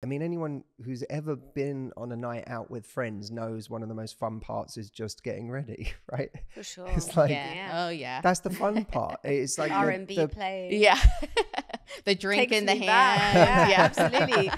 I mean, anyone who's ever been on a night out with friends knows one of the most fun parts is just getting ready, right? For sure. It's like yeah. Oh yeah. that's the fun part. It's like R and B the- playing. Yeah. the drink Takes in the hand. back. Yeah, absolutely.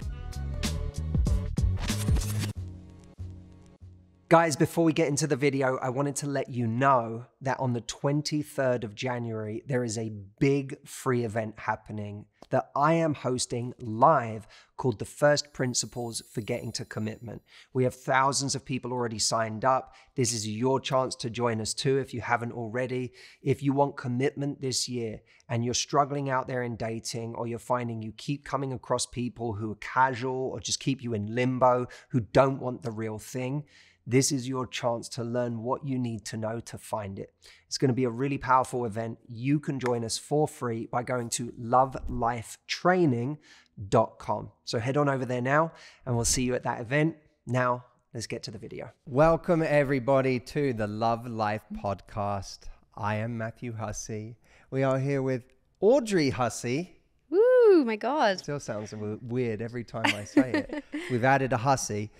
Guys, before we get into the video, I wanted to let you know that on the 23rd of January, there is a big free event happening that I am hosting live called The First Principles for Getting to Commitment. We have thousands of people already signed up. This is your chance to join us too if you haven't already. If you want commitment this year and you're struggling out there in dating, or you're finding you keep coming across people who are casual or just keep you in limbo, who don't want the real thing, this is your chance to learn what you need to know to find it. It's going to be a really powerful event. You can join us for free by going to lovelifetraining.com. So head on over there now and we'll see you at that event. Now, let's get to the video. Welcome, everybody, to the Love Life podcast. I am Matthew Hussey. We are here with Audrey Hussey. Woo! My God. Still sounds w- weird every time I say it. We've added a hussy.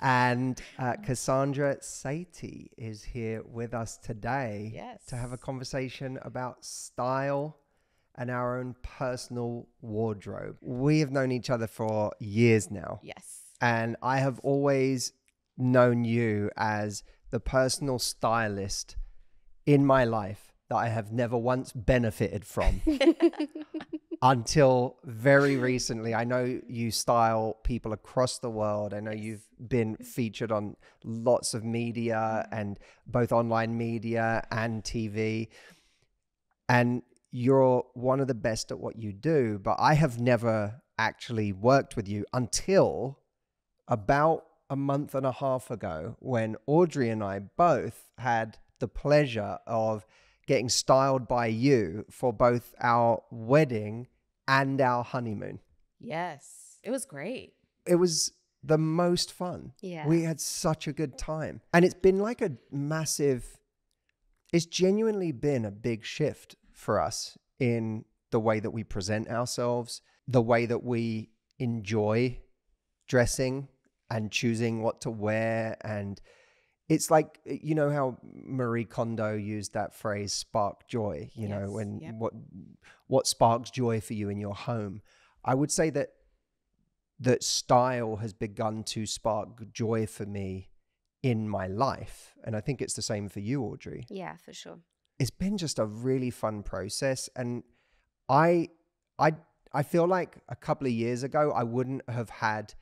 And uh, Cassandra Sethi is here with us today Yes. to have a conversation about style and our own personal wardrobe. We have known each other for years now. yes. And I have always known you as the personal stylist in my life that I have never once benefited from until very recently. I know you style people across the world. I know you've been featured on lots of media mm-hmm. and both online media and TV. And you're one of the best at what you do, but I have never actually worked with you until about a month and a half ago when Audrey and I both had the pleasure of getting styled by you for both our wedding and our honeymoon. Yes. It was great. It was the most fun. Yeah. We had such a good time. And it's been like a massive, it's genuinely been a big shift for us in the way that we present ourselves, the way that we enjoy dressing and choosing what to wear. And it's like, eh, you know, how Marie Kondo used that phrase, spark joy, you know, Yes, when yep. what, what sparks joy for you in your home. I would say that that style has begun to spark joy for me in my life. And I think it's the same for you, Audrey. Yeah, for sure. It's been just a really fun process. And I I I feel like a couple of years ago I wouldn't have had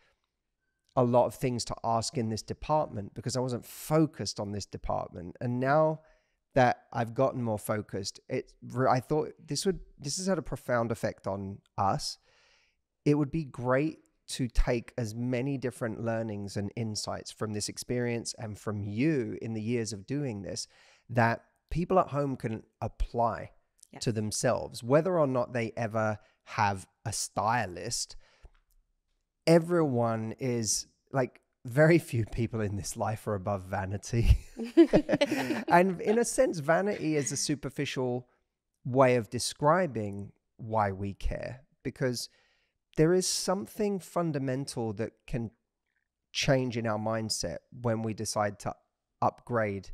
a lot of things to ask in this department because I wasn't focused on this department. And now that I've gotten more focused, it I thought this would this has had a profound effect on us. It would be great to take as many different learnings and insights from this experience and from you in the years of doing this that people at home can apply Yes. to themselves, whether or not they ever have a stylist. Everyone is like very few people in this life are above vanity. and in a sense, vanity is a superficial way of describing why we care because there is something fundamental that can change in our mindset when we decide to upgrade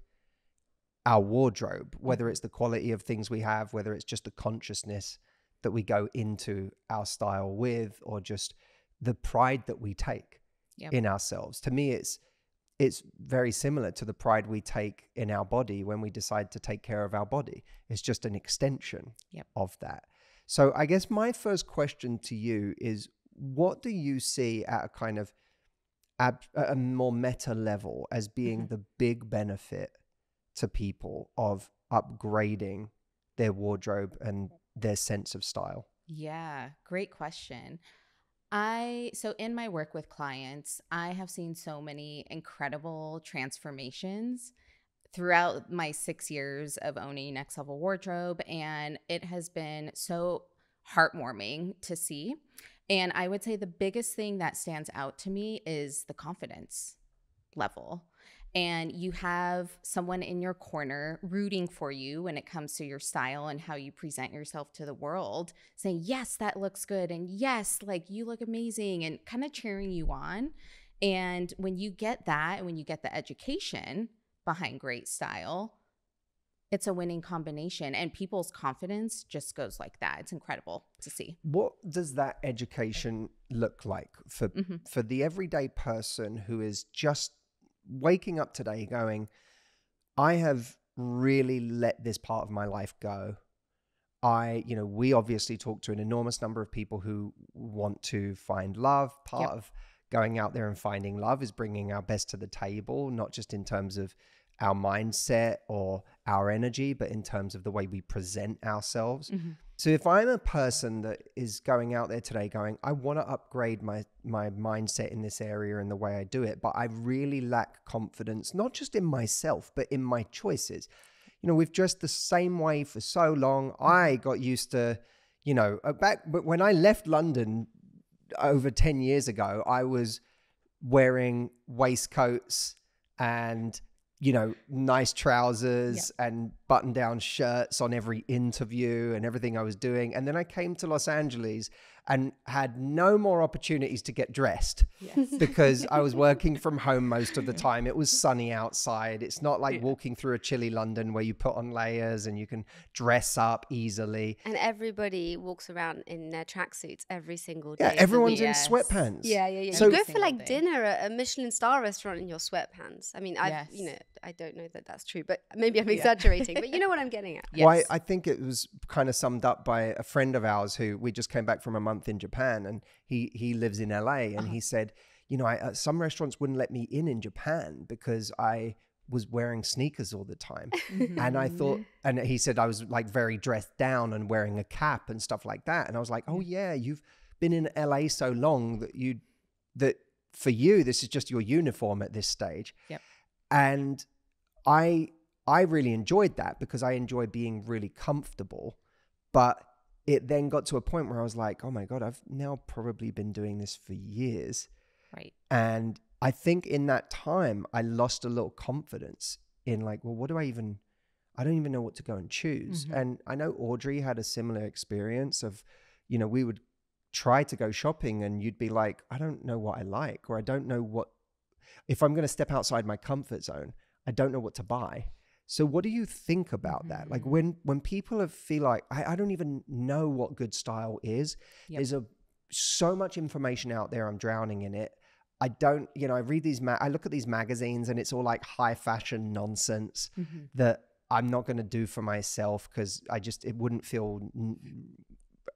our wardrobe, whether mm-hmm. it's the quality of things we have, whether it's just the consciousness that we go into our style with, or just the pride that we take Yep. in ourselves. To me, it's it's very similar to the pride we take in our body when we decide to take care of our body. It's just an extension Yep. of that. So I guess my first question to you is what do you see at a kind of ab- a more meta level as being mm-hmm. the big benefit to people of upgrading their wardrobe and their sense of style? Yeah, great question. I so in my work with clients, I have seen so many incredible transformations throughout my 6 years of owning Next Level Wardrobe and it has been so heartwarming to see. And I would say the biggest thing that stands out to me is the confidence level. And you have someone in your corner rooting for you when it comes to your style and how you present yourself to the world, saying, Yes, that looks good. And yes, like you look amazing, and kind of cheering you on. And when you get that, and when you get the education behind great style, it's a winning combination and people's confidence just goes like that it's incredible to see what does that education look like for Mhm. for the everyday person who is just waking up today going i have really let this part of my life go i you know we obviously talk to an enormous number of people who want to find love part Yep. of going out there and finding love is bringing our best to the table not just in terms of our mindset or our energy but in terms of the way we present ourselves so if I'm a person that is going out there today going, I want to upgrade my my mindset in this area and the way I do it, but I really lack confidence, not just in myself, but in my choices. You know, we've dressed the same way for so long. I got used to, you know, uh, back but when I left London over 10 years ago, I was wearing waistcoats and you know, nice trousers and button down shirts on every interview and everything I was doing. And then I came to Los Angeles and had no more opportunities to get dressed because I was working from home most of the time. It was sunny outside. It's not like walking through a chilly London where you put on layers and you can dress up easily. And everybody walks around in their tracksuits every single day. Yeah, everyone's in Yes. sweatpants. Yeah, yeah, yeah. So- you go for like single day. dinner at a Michelin star restaurant in your sweatpants. I mean, I, have you know, I don't know that that's true, but maybe I'm exaggerating. but you know what I'm getting at. Well, I, I think it was kind of summed up by a friend of ours who we just came back from a month in Japan, and he he lives in LA, and Uh-huh. he said, you know, I, uh, some restaurants wouldn't let me in in Japan because I was wearing sneakers all the time, and I thought, and he said I was like very dressed down and wearing a cap and stuff like that, and I was like, oh yeah, you've been in LA so long that you that for you this is just your uniform at this stage, Yep. and I I really enjoyed that because I enjoy being really comfortable. But it then got to a point where I was like, oh my God, I've now probably been doing this for years. right And I think in that time, I lost a little confidence in like, well, what do I even, I don't even know what to go and choose. Mhm. And I know Audrey had a similar experience of, you know, we would try to go shopping and you'd be like, I don't know what I like, or I don't know what, if I'm going to step outside my comfort zone, I don't know what to buy. So what do you think about that? Like Mhm. when when people have feel like I, I don't even know what good style is. Yep. There's a so much information out there. I'm drowning in it. I don't, you know, I read these, ma- I look at these magazines and it's all like high fashion nonsense Mhm. that I'm not going to do for myself because I just, it wouldn't feel n-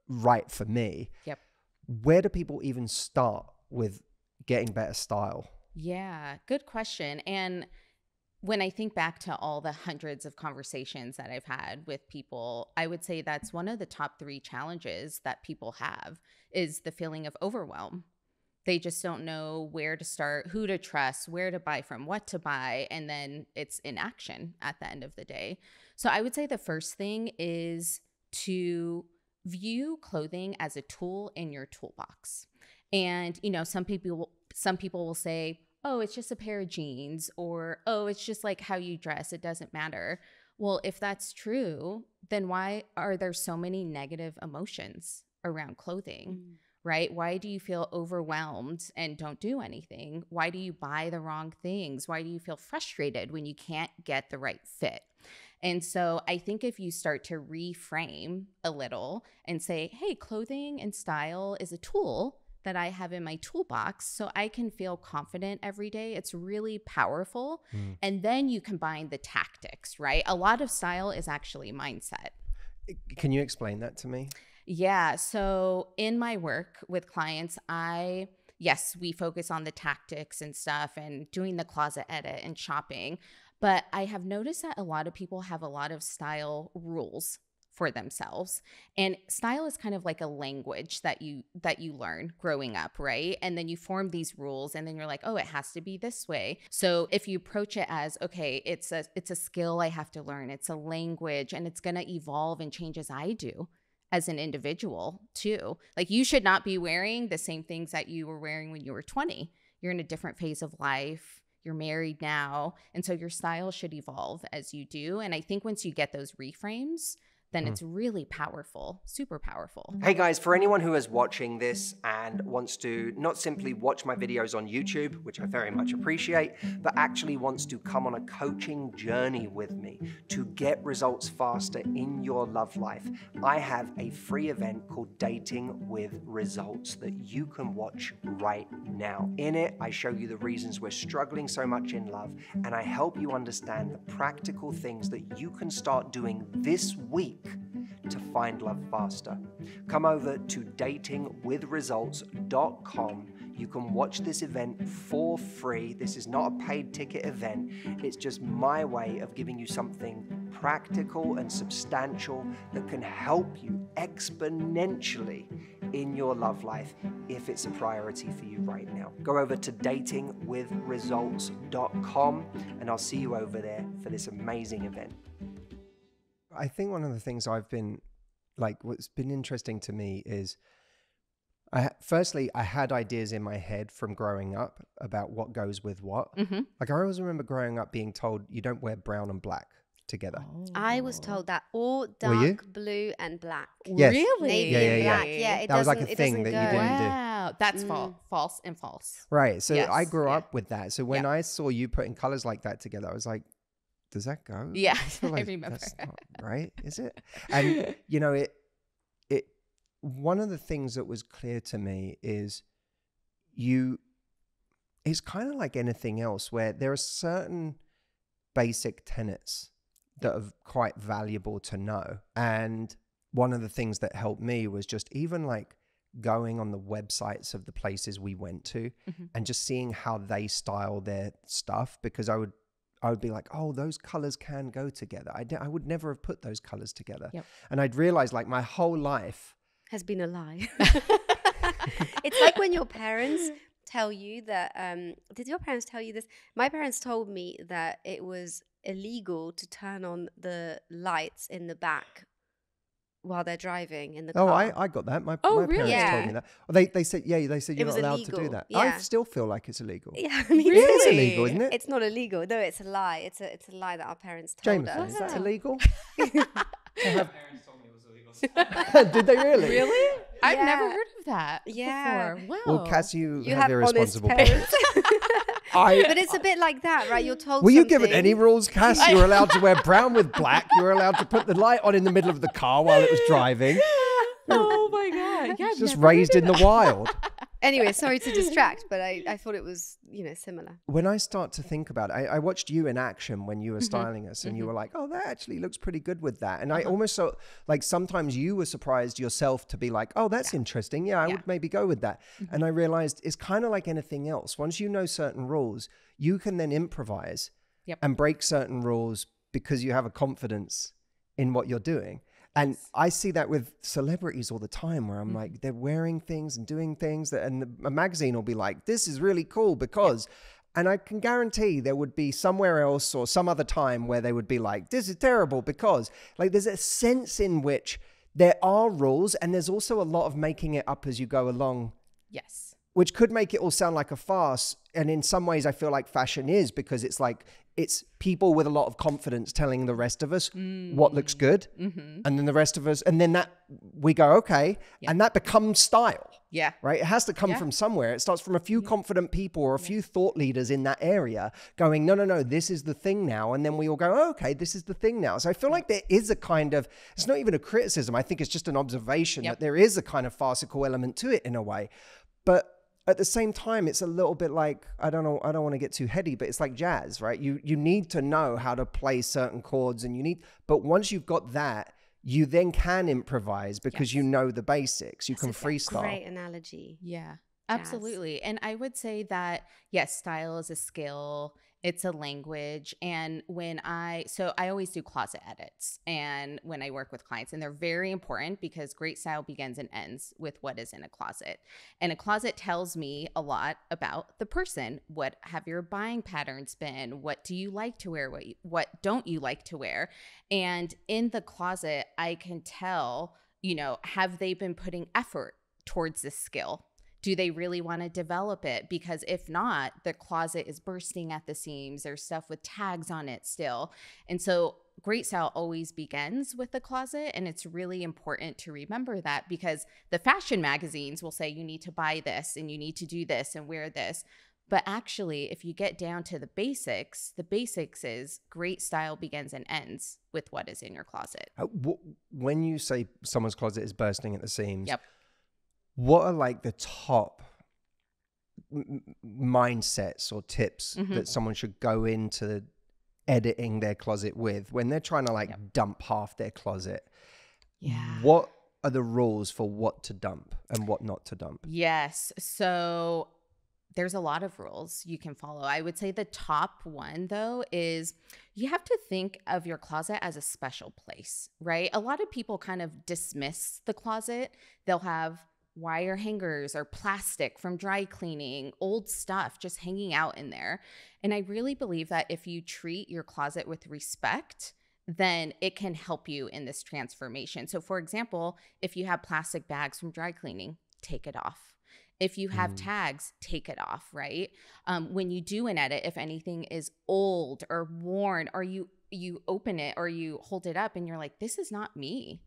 right for me. Yep. Where do people even start with getting better style? Yeah, good question. And when I think back to all the hundreds of conversations that I've had with people, I would say that's one of the top three challenges that people have is the feeling of overwhelm. They just don't know where to start, who to trust, where to buy from, what to buy, and then it's inaction at the end of the day. So I would say the first thing is to view clothing as a tool in your toolbox. And you know, some people some people will say, "Oh, it's just a pair of jeans," or "Oh, it's just like how you dress, it doesn't matter." Well, if that's true, then why are there so many negative emotions around clothing? Mm. right? Why do you feel overwhelmed and don't do anything? Why do you buy the wrong things? Why do you feel frustrated when you can't get the right fit? And so I think if you start to reframe a little and say, hey, clothing and style is a tool that I have in my toolbox so I can feel confident every day, it's really powerful. Mm. And then you combine the tactics, right? A lot of style is actually mindset. Can you explain that to me? Yeah. So in my work with clients, I, yes, we focus on the tactics and stuff and doing the closet edit and shopping. But I have noticed that a lot of people have a lot of style rules for themselves and style is kind of like a language that you that you learn growing up right and then you form these rules and then you're like oh it has to be this way so if you approach it as okay it's a it's a skill i have to learn it's a language and it's going to evolve and change as i do as an individual too. Like you should not be wearing the same things that you were wearing when you were 20. You're in a different phase of life. you're married now. And so your style should evolve as you do. And I think once you get those reframes, then Mm. it's really powerful, super powerful. Hey guys, for anyone who is watching this and wants to not simply watch my videos on YouTube, which I very much appreciate, but actually wants to come on a coaching journey with me to get results faster in your love life, I have a free event called Dating with Results that you can watch right now. In it, I show you the reasons we're struggling so much in love, and I help you understand the practical things that you can start doing this week to find love faster. Come over to datingwithresults.com. You can watch this event for free. This is not a paid ticket event, it's just my way of giving you something practical and substantial that can help you exponentially in your love life if it's a priority for you right now. Go over to datingwithresults.com and I'll see you over there for this amazing event. I think one of the things I've been like, what's been interesting to me is, I firstly I had ideas in my head from growing up about what goes with what. Mm-hmm. Like I always remember growing up being told you don't wear brown and black together. I was told that all Were you? dark blue and black. Yes. Really? Navy Yeah, yeah, yeah. black. Yeah, it That was like doesn't- a thing doesn't that you didn't do. Wow, that's Mm. fal- false and false. Right. So I Yes, grew yeah. up with that. So when Yeah. I saw you putting colors like that together, I was like, does that go? Yeah, I like remember. that's not right, is it? And you know, it it one of the things that was clear to me is you it's kind of like anything else where there are certain basic tenets that are quite valuable to know. And one of the things that helped me was just even like going on the websites of the places we went to Mhm. and just seeing how they style their stuff because I would I would be like, oh, those colors can go together. I, d- I would never have put those colors together. Yep. And I'd realize like my whole life, Has been a lie. it's like when your parents tell you that. Um, did your parents tell you this? My parents told me that it was illegal to turn on the lights in the back while they're driving in the oh, car oh, car. I, I got that. My, Oh, my parents really? told me that. Well, they, they said, yeah, they said you're not was allowed to do illegal. that. I still feel like it's illegal. Yeah, me Really? It is illegal, isn't it? It's not illegal. No, it's a lie. It's a it's a lie that our parents told Jameson, us. is that Wow. illegal? Parents told me it was illegal. Did they really? Really? I've never heard of that Yeah. before. Wow. Well, Cass, you, You have, have irresponsible parents. parents. I, but it's a bit like that, right? You're told. Were you given any rules, Cass? You were allowed to wear brown with black. You were allowed to put the light on in the middle of the car while it was driving. oh my god. Yeah, Just raised in the wild. Anyway, sorry to distract, but I, I thought it was you know similar. When I start to think about it, I, I watched you in action when you were Mm-hmm. styling us, and you were like, "Oh, that actually looks pretty good with that." And I Uh-huh. almost so like sometimes you were surprised yourself to be like, "Oh, that's interesting. Yeah, I Yeah. Mm-hmm. would maybe go with that." And I realized it's kind of like anything else. Once you know certain rules, you can then improvise Yep. and break certain rules because you have a confidence in what you're doing. And I see that with celebrities all the time where I'm Mm-hmm. like, they're wearing things and doing things that, and the, a magazine will be like, this is really cool because, and I can guarantee there would be somewhere else or some other time where they would be like, this is terrible because, like, there's a sense in which there are rules and there's also a lot of making it up as you go along Yes. Which could make it all sound like a farce. And in some ways, I feel like fashion is because it's like it's people with a lot of confidence telling the rest of us what looks good, Mm-hmm. and then the rest of us, and then that we go okay, and that becomes style. Yeah. Right? It has to come Yeah. from somewhere. It starts from a few confident people or a few thought leaders in that area going, no, no, no, this is the thing now. And then we all go, oh, okay, this is the thing now. So I feel like there is a kind of, it's not even a criticism. I think it's just an observation Yep. that there is a kind of farcical element to it in a way. But at the same time, it's a little bit like I don't know. I don't want to get too heady, but it's like jazz, right? You you need to know how to play certain chords, and you need. But once you've got that, you then can improvise because you know the basics. You can That's a freestyle. Great analogy. Yeah, Jazz. absolutely. And I would say that, yes, style is a skill, it's a language. And when I, so I always do closet edits and when I work with clients, and they're very important because great style begins and ends with what is in a closet. And a closet tells me a lot about the person. What have your buying patterns been? What do you like to wear? What, you- what don't you like to wear? And in the closet, I can tell, you know, have they been putting effort towards this skill? Do they really want to develop it? Because if not, the closet is bursting at the seams. There's stuff with tags on it still. And so great style always begins with the closet. And it's really important to remember that because the fashion magazines will say you need to buy this and you need to do this and wear this. But actually, if you get down to the basics, the basics is great style begins and ends with what is in your closet. Uh, wh- when you say someone's closet is bursting at the seams, Yep. What are like the top mindsets or tips Mhm. that someone should go into editing their closet with when they're trying to like Yep. dump half their closet? Yeah. What are the rules for what to dump and what not to dump? Yes. So there's a lot of rules you can follow. I would say the top one, though, is you have to think of your closet as a special place, right? A lot of people kind of dismiss the closet. They'll have wire hangers or plastic from dry cleaning, old stuff just hanging out in there. And I really believe that if you treat your closet with respect, then it can help you in this transformation. So, for example, if you have plastic bags from dry cleaning, take it off. If you have Mm. tags, take it off, right? Um, when you do an edit, if anything is old or worn, or you you open it or you hold it up and you're like, this is not me.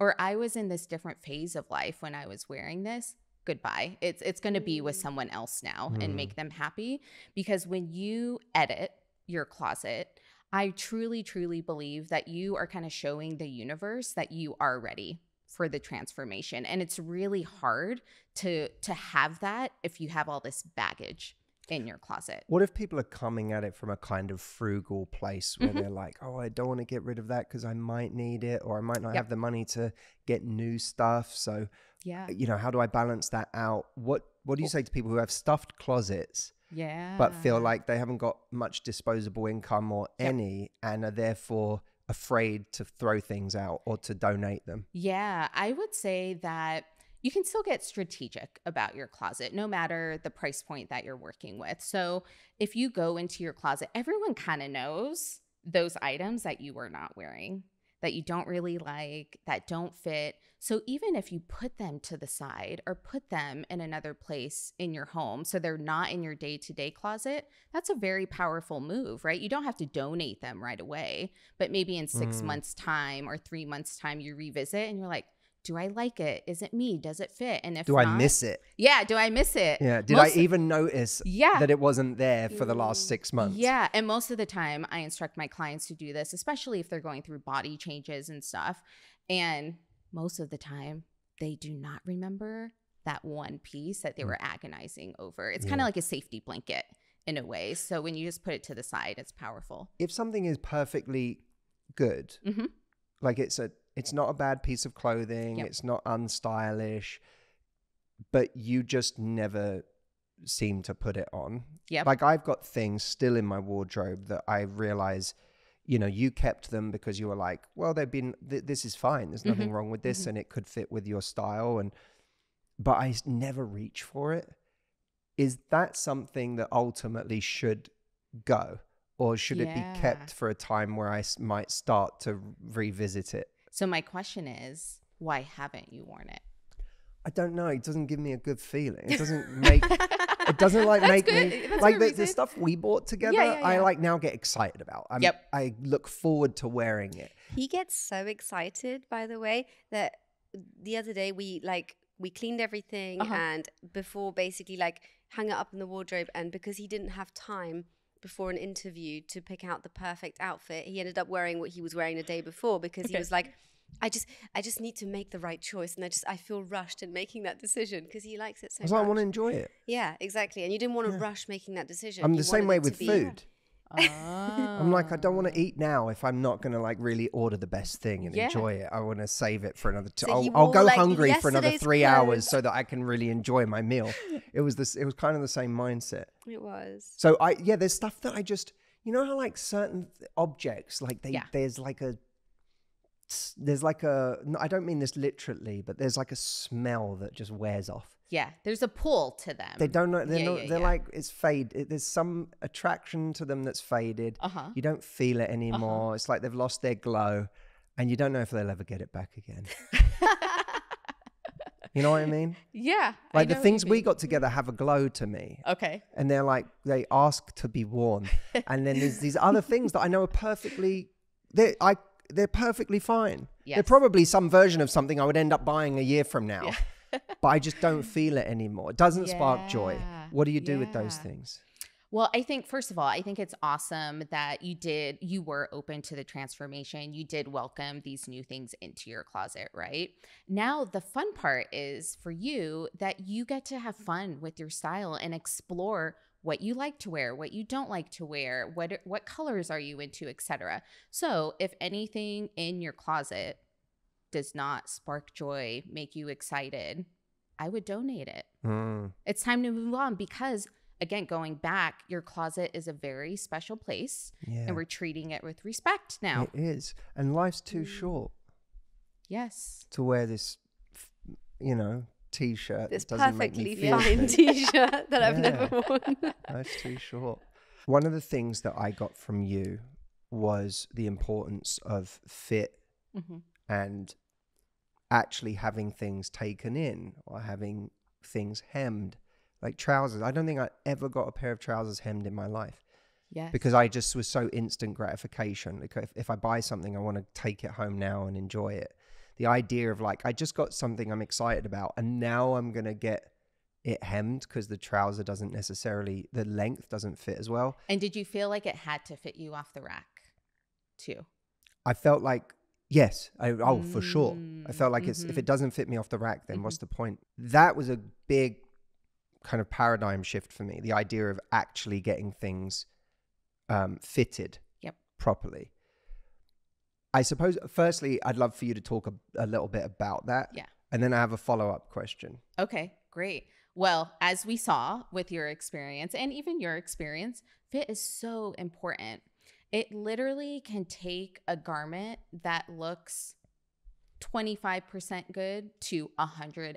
Or I was in this different phase of life when I was wearing this. Goodbye. It's it's gonna be with Mm. someone else now Mm. and make them happy. Because when you edit your closet, I truly, truly believe that you are kind of showing the universe that you are ready for the transformation. And it's really hard to to have that if you have all this baggage in your closet. What if people are coming at it from a kind of frugal place where Mhm. they're like, oh, I don't want to get rid of that because I might need it or I might not Yep. have the money to get new stuff. So, Yeah. you know, how do I balance that out? What What do you say to people who have stuffed closets Yeah. but feel like they haven't got much disposable income or Yep. any and are therefore afraid to throw things out or to donate them? Yeah, I would say that you can still get strategic about your closet no matter the price point that you're working with. So, if you go into your closet, everyone kind of knows those items that you are not wearing, that you don't really like, that don't fit. So, even if you put them to the side or put them in another place in your home, so they're not in your day to day closet, that's a very powerful move, right? You don't have to donate them right away, but maybe in six Mm. months' time or three months' time, you revisit and you're like, do I like it? Is it me? Does it fit? And if Do I not- miss it? Yeah, do I miss it? Yeah. Did Most- I even notice Yeah. that it wasn't there for the last Mm. six months? Yeah, and most of the time I instruct my clients to do this, especially if they're going through body changes and stuff. And most of the time they do not remember that one piece that they Mm. were agonizing over. It's kind of like a safety blanket in a way. So when you just put it to the side, it's powerful. If something is perfectly good, Mhm. like it's a it's not a bad piece of clothing Yep. it's not unstylish but you just never seem to put it on Yep. like i've got things still in my wardrobe that i realize you know you kept them because you were like well they've been th- this is fine there's nothing Mhm. wrong with this Mhm. and it could fit with your style and but I never reach for it is that something that ultimately should go or should it be kept for a time where i s- might start to revisit it So my question is, why haven't you worn it? I don't know. It doesn't give me a good feeling. It doesn't make. it doesn't like That's make good. me That's like the, the stuff we bought together. yeah, I yeah. like now get excited about. I'm, Yep. I look forward to wearing it. He gets so excited, by the way, that the other day we like we cleaned everything Uh-huh. and before basically like hung it up in the wardrobe and because he didn't have time before an interview to pick out the perfect outfit, he ended up wearing what he was wearing the day before because he was like I just I just need to make the right choice and I just I feel rushed in making that decision because he likes it so Because I want to enjoy it. yeah, exactly. And you didn't want to Yeah. rush making that decision. I'm You the same way with food. Oh. I'm like I don't want to oh. eat now if I'm not going to like really order the best thing and Yeah. enjoy it. I want to save it for another. Two. So I'll, I'll go like, hungry for another three hours so that I can really enjoy my meal. It was this. It was kind of the same mindset. It was. So I yeah, there's stuff that I just you know how like certain objects like they Yeah. there's like a there's like a no, I don't mean this literally, but there's like a smell that just wears off. Yeah, there's a pull to them. They don't know. They're Yeah, not. yeah, they're yeah. like it's fade. It, there's some attraction to them that's faded. Uh huh. You don't feel it anymore. It's like they've lost their glow, and you don't know if they'll ever get it back again. You know what I mean? Yeah. Like the things we got together have a glow to me. Okay. and they're like they ask to be worn and then there's these other things that i know are perfectly they i they're perfectly fine. Yes. they're probably some version of something i would end up buying a year from now but i just don't feel it anymore. It doesn't spark joy. What do you do with those things? Well, I think first of all, I think it's awesome that you did you were open to the transformation. You did welcome these new things into your closet, right? Now the fun part is for you that you get to have fun with your style and explore what you like to wear, what you don't like to wear, what what colors are you into, etc. So, if anything in your closet does not spark joy, make you excited, I would donate it. Mm, It's time to move on because, again, going back, your closet is a very special place yeah and we're treating it with respect now. it is and life's too Mm. short Yes. to wear this you know t-shirt This doesn't make me perfectly fine t-shirt that I've Yeah. never worn. Life's too short. One of the things that I got from you was the importance of fit hmm and actually having things taken in or having things hemmed, like trousers. I don't think I ever got a pair of trousers hemmed in my life Yes. because I just was so instant gratification. Like if, if I buy something, I want to take it home now and enjoy it. The idea of like, I just got something I'm excited about and now I'm going to get it hemmed because the trouser doesn't necessarily, the length doesn't fit as well. and did you feel like it had to fit you off the rack too? I felt like yes, I, oh for sure. I Mm, felt like it's if mhm. it doesn't fit me off the rack, then what's the point? That was a big kind of paradigm shift for me. The idea of actually getting things um, fitted Yep. properly. I suppose. Firstly, I'd love for you to talk a, a little bit about that. Yeah. And then I have a follow up question. Okay, great. Well, as we saw with your experience and even your experience, fit is so important. It literally can take a garment that looks 25% good to 110%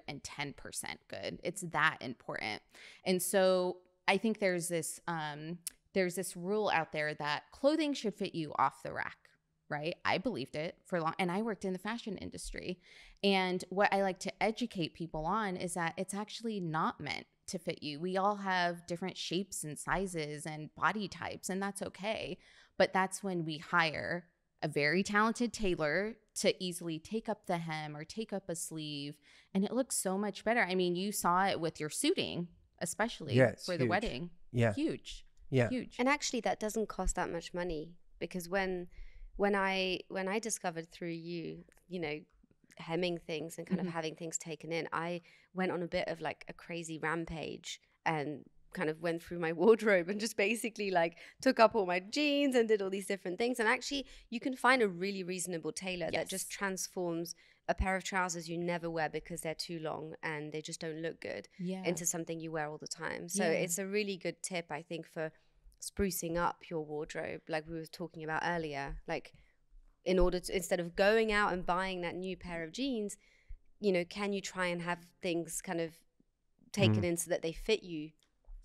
good. It's that important. And so I think there's this um there's this rule out there that clothing should fit you off the rack, right? I believed it for long and I worked in the fashion industry. And what I like to educate people on is that it's actually not meant to fit you. We all have different shapes and sizes and body types, and that's okay. But that's when we hire a very talented tailor to easily take up the hem or take up a sleeve, and it looks so much better. I mean, you saw it with your suiting, especially Yeah, it's for the wedding. Yeah. Huge, Yeah. huge. And actually, that doesn't cost that much money because when when I when I discovered through you, you know, hemming things and kind Mhm. of having things taken in, I went on a bit of like a crazy rampage and kind of went through my wardrobe and just basically like took up all my jeans and did all these different things. And actually, you can find a really reasonable tailor that just transforms a pair of trousers you never wear because they're too long and they just don't look good yeah. into something you wear all the time. So Yeah. it's a really good tip, I think, for sprucing up your wardrobe, like we were talking about earlier. Like, in order to, instead of going out and buying that new pair of jeans, you know, can you try and have things kind of taken in so that they fit you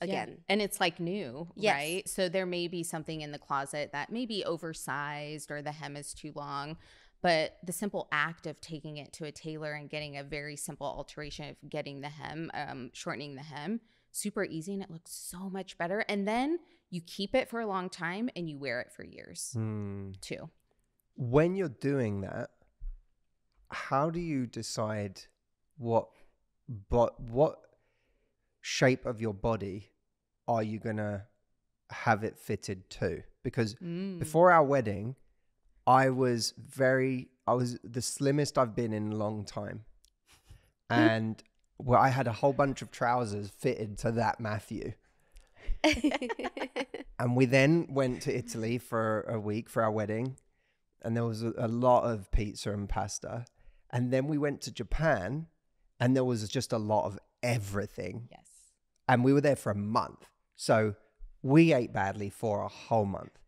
Yeah. again? And it's like new, Yes. right? So there may be something in the closet that may be oversized or the hem is too long. But the simple act of taking it to a tailor and getting a very simple alteration of getting the hem, um, shortening the hem, super easy and it looks so much better. And then you keep it for a long time and you wear it for years Hmm. too. when you're doing that, how do you decide what but what shape of your body are you gonna have it fitted to? Because Mm. before our wedding, I was very I was the slimmest I've been in a long time. And well, I had a whole bunch of trousers fitted to that Matthew. And we then went to Italy for a week for our wedding, and there was a, a lot of pizza and pasta. And then we went to Japan, and there was just a lot of everything. Yes. And we were there for a month. So we ate badly for a whole month.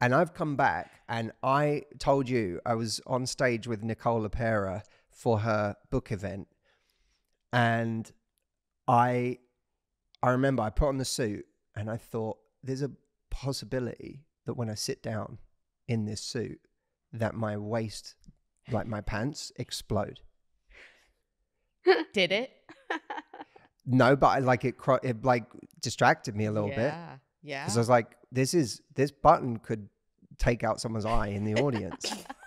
And I've come back, and I told you I was on stage with Nicole LePera for her book event. And I I remember I put on the suit and I thought there's a possibility that when I sit down in this suit that my waist like my pants explode. Did it? No, but I like it. cro- It like distracted me a little bit yeah. Yeah. because I was like, "This is this button could take out someone's eye in the audience."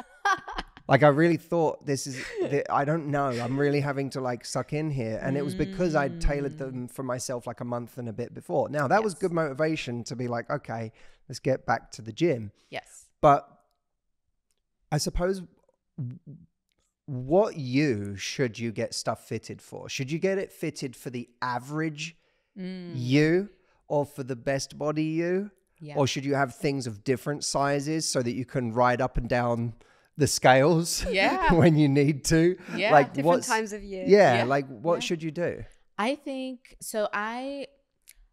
like I really thought this is. th- I don't know. I'm really having to like suck in here, and it was because I'd tailored them for myself like a month and a bit before. Now that was good motivation to be like, okay, let's get back to the gym. yes. But I suppose what you should you get stuff fitted for? Should you get it fitted for the average Mm. you or for the best body you? Yeah. Or should you have things of different sizes so that you can ride up and down the scales Yeah. when you need to? Yeah. Like Different times of year. yeah, Yeah. like what Yeah. should you do? I think so. I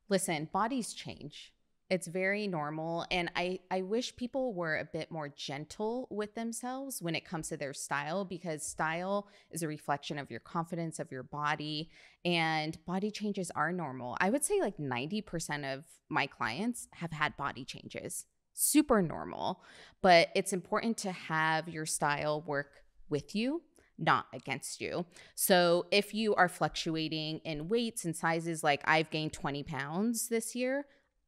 listen, bodies change. It's very normal. And I, I wish people were a bit more gentle with themselves when it comes to their style because style is a reflection of your confidence, of your body, and body changes are normal. I would say like 90% of my clients have had body changes. Super normal. But it's important to have your style work with you not against you. So if you are fluctuating in weights and sizes, like I've gained 20 pounds this year,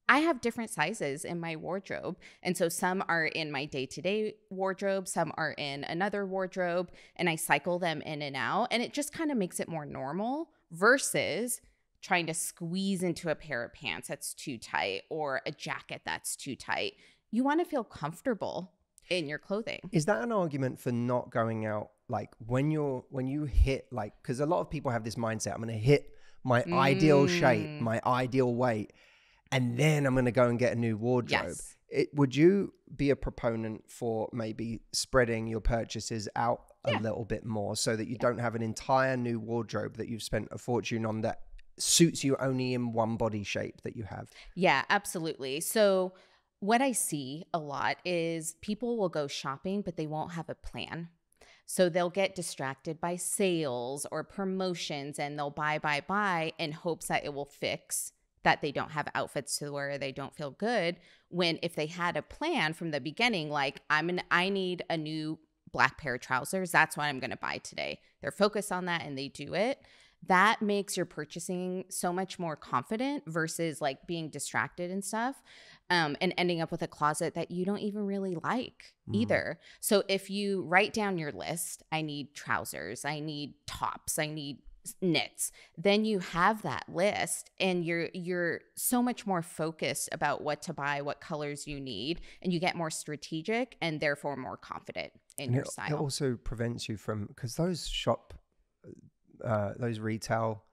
I have different sizes in my wardrobe. And so some are in my day to day wardrobe, some are in another wardrobe, and I cycle them in and out. And it just kind of makes it more normal versus trying to squeeze into a pair of pants that's too tight or a jacket that's too tight. You want to feel comfortable in your clothing. Is that an argument for not going out like when you're when you hit like because a lot of people have this mindset I'm going to hit my ideal shape, Mm. my ideal weight and then I'm going to go and get a new wardrobe. Yes. It, would you be a proponent for maybe spreading your purchases out a little bit more so that you don't have an entire new wardrobe that you've spent a fortune on that suits you only in one body shape that you have? Yeah, absolutely. So, what I see a lot is people will go shopping, but they won't have a plan. So, they'll get distracted by sales or promotions and they'll buy, buy, buy in hopes that it will fix that they don't have outfits to wear, they don't feel good. When if they had a plan from the beginning, like, I'm an, I need a new black pair of trousers, that's what I'm going to buy today. They're focused on that and they do it that makes your purchasing so much more confident versus like being distracted and stuff um, and ending up with a closet that you don't even really like Mhm. either so if you write down your list i need trousers i need tops i need knits then you have that list and you're you're so much more focused about what to buy what colors you need and you get more strategic and therefore more confident in And your it, style it also prevents you from because those shop, uh, those retail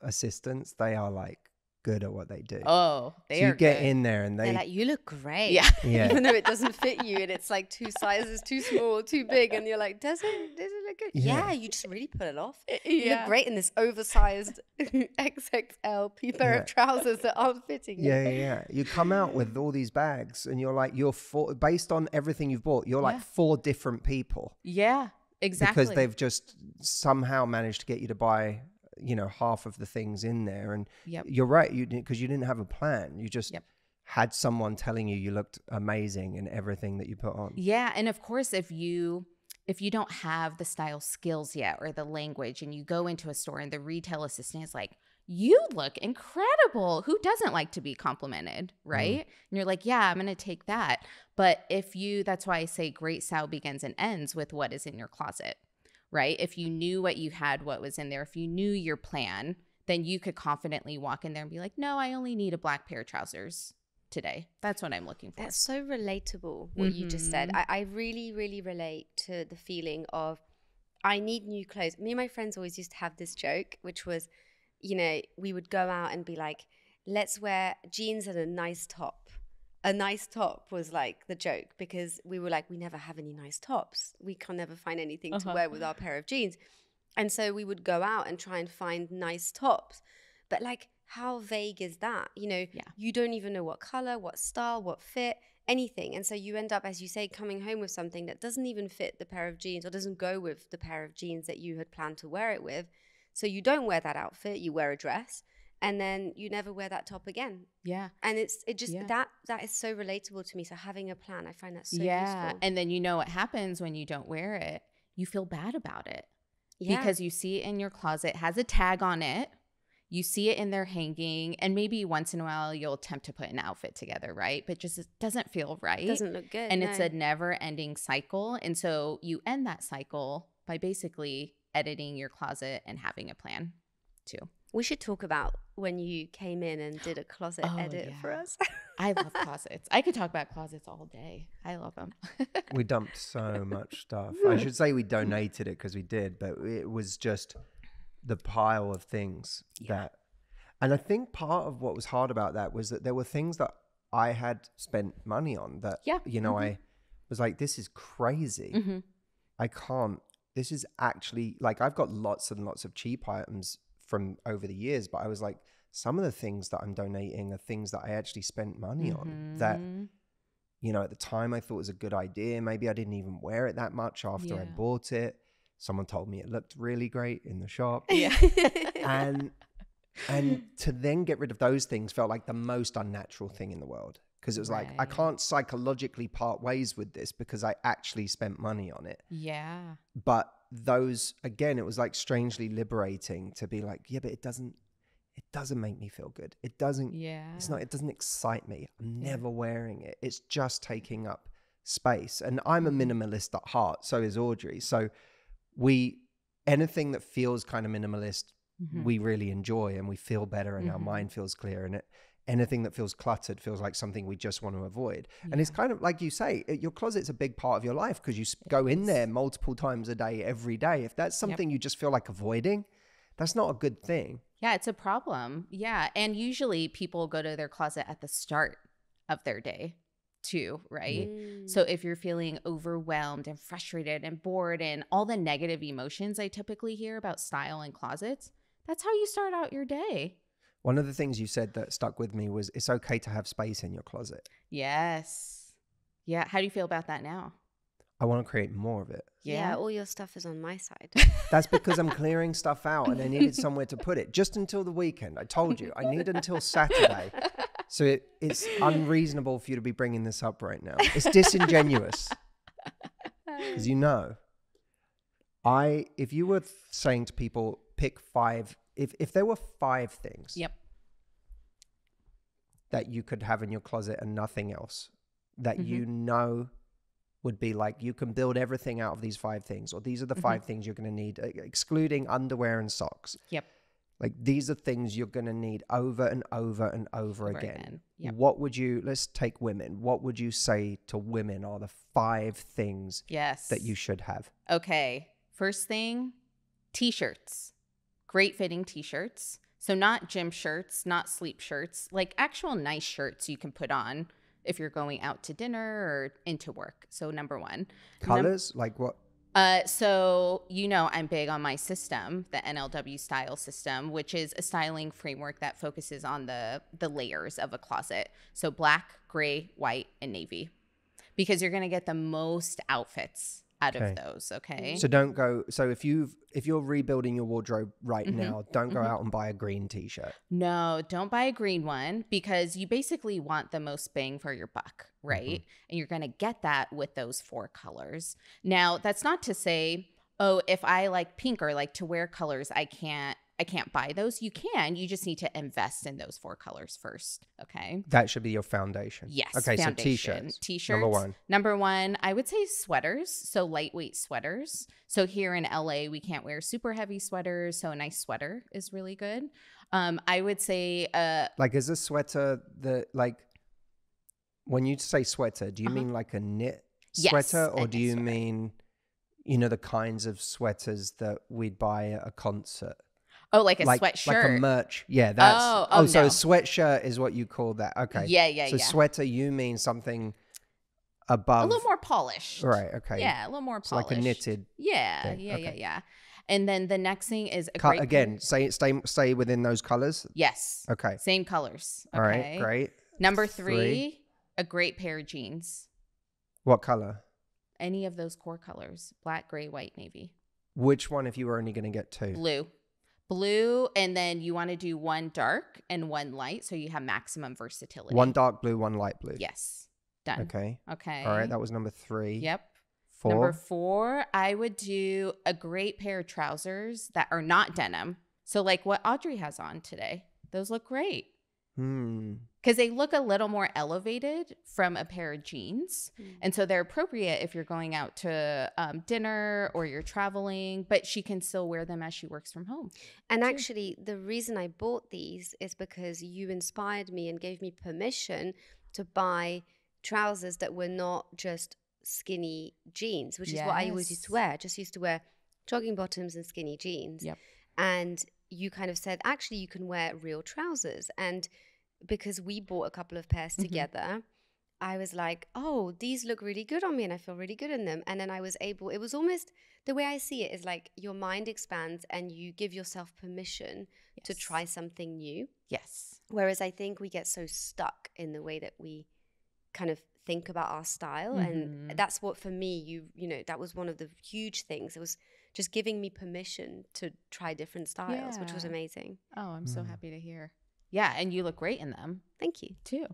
assistants, they are like good at what they do. oh they so are you get good. in there and They're like, you look great. yeah yeah, Even though it doesn't fit you and it's like two sizes too small, too big, and you're like, does it, does it look good? Yeah. Yeah, you just really put it off. You yeah look great in this oversized XXL pair Yeah. of trousers that aren't fitting you. yeah, yeah, yeah. You come out with all these bags and you're like, you're four, based on everything you've bought, you're like Yeah. four different people Yeah, exactly. because they've just somehow managed to get you to buy, you know, half of the things in there. And Yep. you're right, you because you didn't have a plan. You just Yep. had someone telling you you looked amazing in everything that you put on. Yeah, and of course if you if you don't have the style skills yet or the language and you go into a store and the retail assistant is like, "You look incredible." Who doesn't like to be complimented, mm. right? And you're like, "Yeah, I'm going to take that." But if you that's why I say great style begins and ends with what is in your closet. Right? If you knew what you had, what was in there, if you knew your plan, then you could confidently walk in there and be like, "No, I only need a black pair of trousers today. That's what I'm looking for." That's so relatable, what you just said. Mhm. I, I really, really relate to the feeling of I need new clothes. Me and my friends always used to have this joke, which was, you know, we would go out and be like, let's wear jeans and a nice top. A nice top was like the joke because we were like, we never have any nice tops. We can never find anything to Uh-huh. wear with our pair of jeans. And so we would go out and try and find nice tops. But like, how vague is that? You know, Yeah. you don't even know what color, what style, what fit, anything. And so you end up, as you say, coming home with something that doesn't even fit the pair of jeans or doesn't go with the pair of jeans that you had planned to wear it with. So you don't wear that outfit, you wear a dress, and then you never wear that top again. yeah. And it's it just Yeah. that that is so relatable to me. So having a plan, I find that so yeah. useful. And then you know what happens when you don't wear it. You feel bad about it. Yeah. because you see it in your closet has a tag on it you see it in there hanging and maybe once in a while you'll attempt to put an outfit together right but just it doesn't feel right it doesn't look good. and it's a never ending cycle and so you end that cycle by basically editing your closet and having a plan too We should talk about when you came in and did a closet Oh, edit for us. i love closets i could talk about closets all day i love them we dumped so much stuff. I should say we donated it because we did, but it was just the pile of things that. And I think part of what was hard about that was that there were things that I had spent money on that, Yeah, you know, mhm. I was like, this is crazy. hmm I can't. This is actually like I've got lots and lots of cheap items from over the years, but I was like, some of the things that I'm donating are things that I actually spent money on that Mhm. you know, at the time I thought it was a good idea. Maybe I didn't even wear it that much after I bought it. Someone told me it looked really great in the shop. yeah and and to then get rid of those things felt like the most unnatural thing in the world because it was like I can't psychologically part ways with this because I actually spent money on it. yeah But those again it was like strangely liberating to be like, yeah, but it doesn't it doesn't make me feel good. It doesn't yeah it's not. It doesn't excite me. I'm Yeah. never wearing it. It's just taking up space. And I'm a minimalist at heart. So is Audrey. So we anything that feels kind of minimalist, Mhm. we really enjoy, and we feel better, and our Mhm. mind feels clear. And it anything that feels cluttered feels like something we just want to avoid. And it's kind of like you say, your closet's a big part of your life because you s- go in there multiple times a day, every day. If that's something you just feel like avoiding, that's not a good thing. Yeah, it's a problem. Yeah. And usually people go to their closet at the start of their day too, right? Mm. So if you're feeling overwhelmed and frustrated and bored and all the negative emotions I typically hear about style and closets, that's how you start out your day. One of the things you said that stuck with me was it's okay to have space in your closet. Yes. Yeah. How do you feel about that now? I want to create more of it. yeah. all your stuff is on my side. That's because I'm clearing stuff out and I needed somewhere to put it just until the weekend. I told you, I need until Saturday. So it, it's unreasonable for you to be bringing this up right now. It's disingenuous because you know. I, if you were saying to people, pick five, if, if there were five things Yep. that you could have in your closet and nothing else that Mhm. you know would be like you can build everything out of these five things or these are the Mhm. five things you're going to need excluding underwear and socks Yep. like these are things you're going to need over and over and over, Over again, again. Yep. what would you let's take women what would you say to women are the five things Yes. that you should have Okay. First thing, t-shirts. Great fitting t-shirts. So not gym shirts, not sleep shirts, like actual nice shirts you can put on if you're going out to dinner or into work. So number 1. Num- colors like what uh, so you know I'm big on my system, the NLW style system, which is a styling framework that focuses on the the layers of a closet. So black, gray, white, and navy. Because you're gonna get the most outfits out Okay. of those, okay? so don't go so if you've if you're rebuilding your wardrobe right Mhm. now don't go Mhm. out and buy a green t-shirt No, don't buy a green one because you basically want the most bang for your buck, Mm-hmm. right? And you're going to get that with those four colors. Now, that's not to say, oh, if I like pink or like to wear colors, I can't I can't buy those. You can. You just need to invest in those four colors first, okay? that should be your foundation Yes. okay foundation. so t-shirts T-shirts. number one Number one, I would say sweaters. So lightweight sweaters. So here in LA, we can't wear super heavy sweaters. So a nice sweater is really good. Um, I would say uh, Like, is a sweater the like? When you say sweater, do you Uh-huh. mean like a knit Yes, sweater, a or do you sweater. mean, you know, the kinds of sweaters that we'd buy at a concert, oh, like a like sweatshirt. like a merch? Yeah, that's Oh, oh, oh so no. a sweatshirt is what you call that. Okay, Yeah, yeah, So yeah. sweater, you mean something above. a little more polished. right? Okay, Yeah, a little more so polished. like a knitted. Yeah, thing, yeah, yeah, okay. yeah. And then the next thing is a Cut great again. Say stay stay within those colors. Yes. Okay. Same colors. All right. Great. Number three, Three. a great pair of jeans. What color? Any of those core colors black, gray, white, navy, Which one? If you were only going to get two. blue. Blue, and then you want to do one dark and one light so you have maximum versatility. One dark blue, one light blue. Yes. Done. Okay. Okay. All right. That was number three. Yep. Four. Number four, I would do a great pair of trousers that are not denim. So, like what Audrey has on today, those look great Hmm. because they look a little more elevated from a pair of jeans. Mm. And so they're appropriate if you're going out to um, dinner or you're traveling, but she can still wear them as she works from home. And actually, the reason I bought these is because you inspired me and gave me permission to buy trousers that were not just skinny jeans, which is what I always used to wear. I just used to wear jogging bottoms and skinny jeans. Yep. And you kind of said, actually, you can wear real trousers. And because we bought a couple of pairs Mhm. together, I was like, oh, these look really good on me and I feel really good in them. And then I was able, it was almost the way I see it is like your mind expands and you give yourself permission to try something new. Yes. Whereas I think we get so stuck in the way that we kind of think about our style. And Mhm. that's what for me, you, you know, that was one of the huge things. It was just giving me permission to try different styles, which was amazing. Oh, I'm so Mm. happy to hear. Yeah. And you look great in them Thank you. too.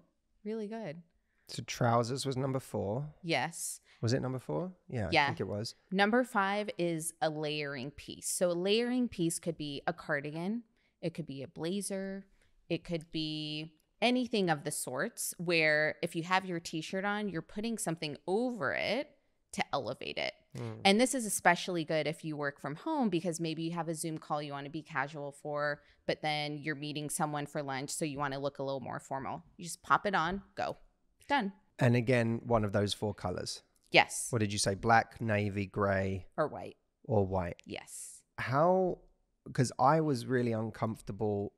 Really good. So trousers was number four. Yes. Was it number four? Yeah, I think it was. Number five is a layering piece. So, a layering piece could be a cardigan, it could be a blazer, it could be anything of the sorts where if you have your t shirt on, you're putting something over it to elevate it. Mm. And this is especially good if you work from home because maybe you have a Zoom call you want to be casual for, but then you're meeting someone for lunch. So, you want to look a little more formal. You just pop it on, go. Done. And again, one of those four colors. Yes. What did you say? Black, navy, gray, Or white. or white? Yes. How? Because I was really uncomfortable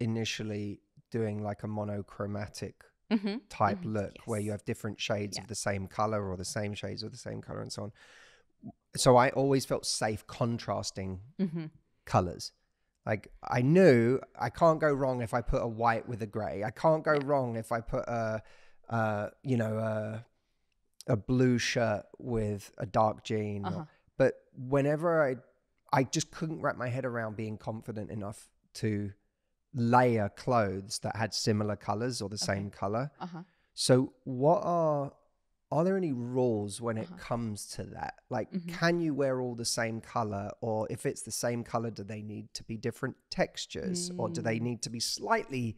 initially doing like a monochromatic Mm-hmm. type Mhm. look where you have different shades Yeah. of the same color or the same shades of the same color and so on. So I always felt safe contrasting Mm-hmm. colors. Like I knew I can't go wrong if I put a white with a gray. I can't go wrong if I put a, uh, you know, a, a blue shirt with a dark jean. Uh-huh. but whenever I, I just couldn't wrap my head around being confident enough to layer clothes that had similar colors or the Okay. same color. Uh huh. So, what are are there any rules when it Uh-huh. comes to that? Like, Mhm. can you wear all the same color, or if it's the same color, do they need to be different textures, or do they Mm. need to be slightly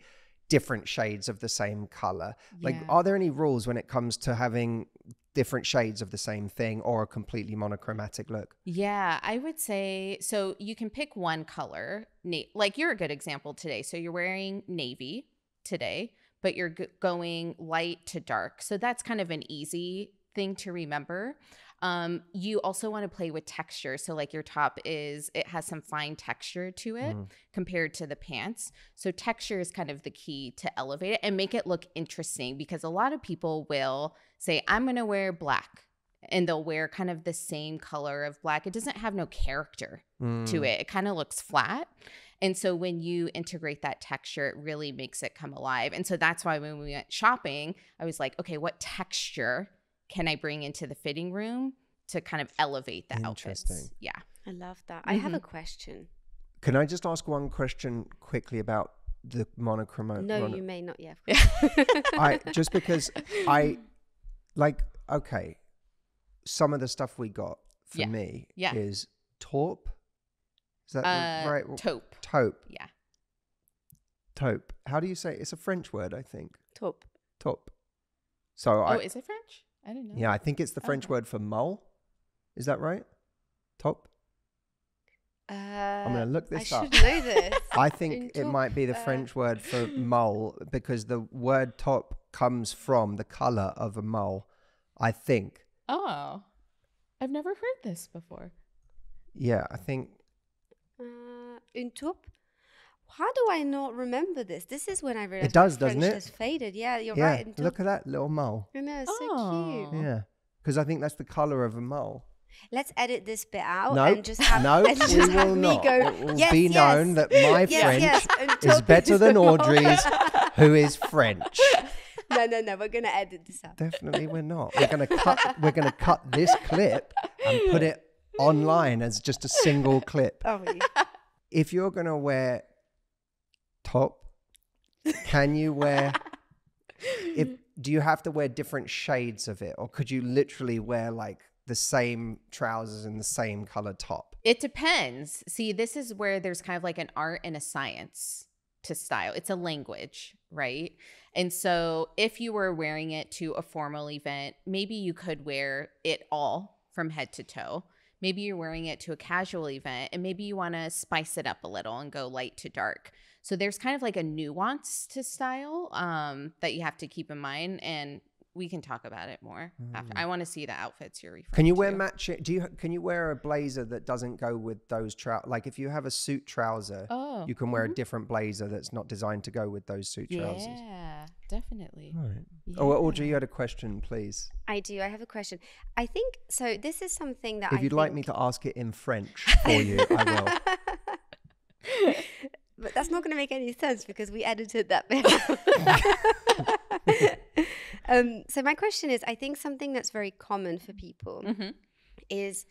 different shades of the same color? Like, are there any rules when it comes to having different shades of the same thing or a completely monochromatic look? Yeah, I would say so. You can pick one color, na- like you're a good example today. So you're wearing navy today, but you're g- going light to dark. So that's kind of an easy thing to remember. Um, you also want to play with texture. So like your top is it has some fine texture to it Mm. compared to the pants. So texture is kind of the key to elevate it and make it look interesting because a lot of people will say I'm going to wear black and they'll wear kind of the same color of black. It doesn't have no character to Mm. it. It kind of looks flat. And so when you integrate that texture, it really makes it come alive. And so that's why when we went shopping, I was like, okay, what texture can I bring into the fitting room to kind of elevate the outfits? Yeah. I love that. I have a Mhm. question. Can I just ask one question quickly about the monochrome? No, you may not. Yeah. I just because I like okay, some of the stuff we got for Yeah. me Yeah. is taupe. Is that Uh, the right? taupe. Taupe. Yeah. Taupe. How do you say? It? It's a French word, I think. Top. Taupe. So Oh, I is it French? I don't know. yeah, I think it's the French Okay. word for mole. Is that right? Taupe. Uh, I'm gonna look I this up. should know this. I In think it might be the uh, French word for mole because the word top comes from the color of a mole. I think. Oh, I've never heard this before. Yeah, I think Une taupe. How do I not remember this? This is when I realized does, my doesn't French it? has faded. Yeah, you're yeah. right. une Look at that little mole. I know, it's Oh. so cute. Yeah, because I think that's the color of a mole. Let's edit this bit out no, and just have, no, and just we have me not. go. It will yes, be yes. known that my yes, French yes, is better than. Audrey's, who is French. no, no, no. We're gonna edit this out. Definitely, we're not. We're gonna cut. We're gonna cut this clip and put it online as just a single clip. Oh, yeah. If you're gonna wear top, can you wear? If do you have to wear different shades of it, or could you literally wear like the same trousers and the same color top. It depends. See, this is where there's kind of like an art and a science to style. It's a language, right? And so if you were wearing it to a formal event, maybe you could wear it all from head to toe. Maybe you're wearing it to a casual event and maybe you want to spice it up a little and go light to dark. So there's kind of like a nuance to style um, that you have to keep in mind. And we can talk about it more after. Mm. I want to see the outfits you're referring Can you wear to. matching? Do you can you wear a blazer that doesn't go with those trousers? Like if you have a suit trouser, Oh, you can wear mhm. a different blazer that's not designed to go with those suit trousers. Yeah, definitely. Right. Oh, Audrey, you had a question, please. I do. I have a question. I think so. This is something that If I you'd like me to ask it in French for you, I will. but that's not going to make any sense because we edited that bit. um, so my question is, I think something that's very common for people Mhm. is,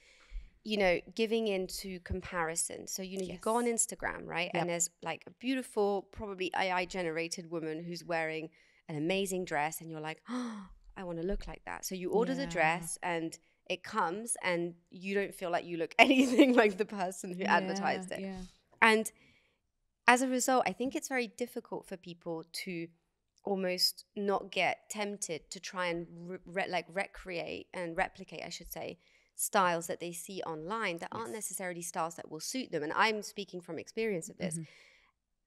you know, giving into comparison. So you know, you go on Instagram, right, Yep. and there's like a beautiful, probably AI generated woman who's wearing an amazing dress, and you're like, oh, I want to look like that. So you order the dress and. It comes and you don't feel like you look anything like the person who advertised it. Yeah. And as a result, I think it's very difficult for people to almost not get tempted to try and re- re- like recreate and replicate, I should say, styles that they see online that aren't necessarily styles that will suit them. And I'm speaking from experience of this. Mhm.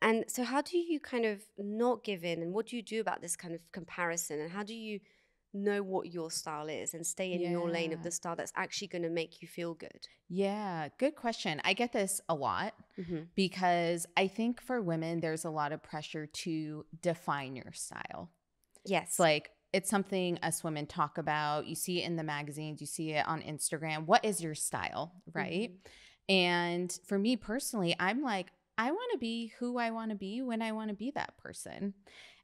And so, how do you kind of not give in? And what do you do about this kind of comparison? And how do you know what your style is and stay in your lane of the style that's actually going to make you feel good? Yeah, good question. I get this a lot Mm-hmm. because I think for women, there's a lot of pressure to define your style. Yes. Like, it's something us women talk about. You see it in the magazines, you see it on Instagram. What is your style? Right. And for me personally, I'm like, I want to be who I want to be when I want to be that person.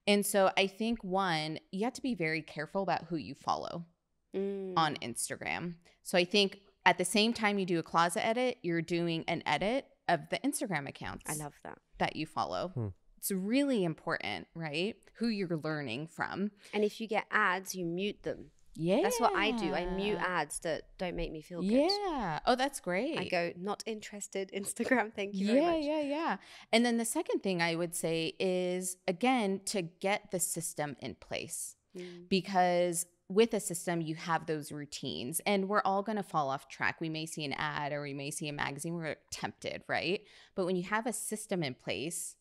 And so I think one, you have to be very careful about who you follow. Mm. on Instagram. So I think at the same time you do a closet edit, you're doing an edit of the Instagram accounts I love that. that you follow. Hmm. It's really important, right? Who you're learning from. And if you get ads, you mute them. Yeah. That's what I do. I mute ads that don't make me feel good. Yeah. Oh, that's great. I go, not interested, Instagram, thank you yeah, very much. yeah, yeah. And then the second thing I would say is again to get the system in place. Mm. because with a system you have those routines and we're all going to fall off track we may see an ad or we may see a magazine we're tempted right but when you have a system in place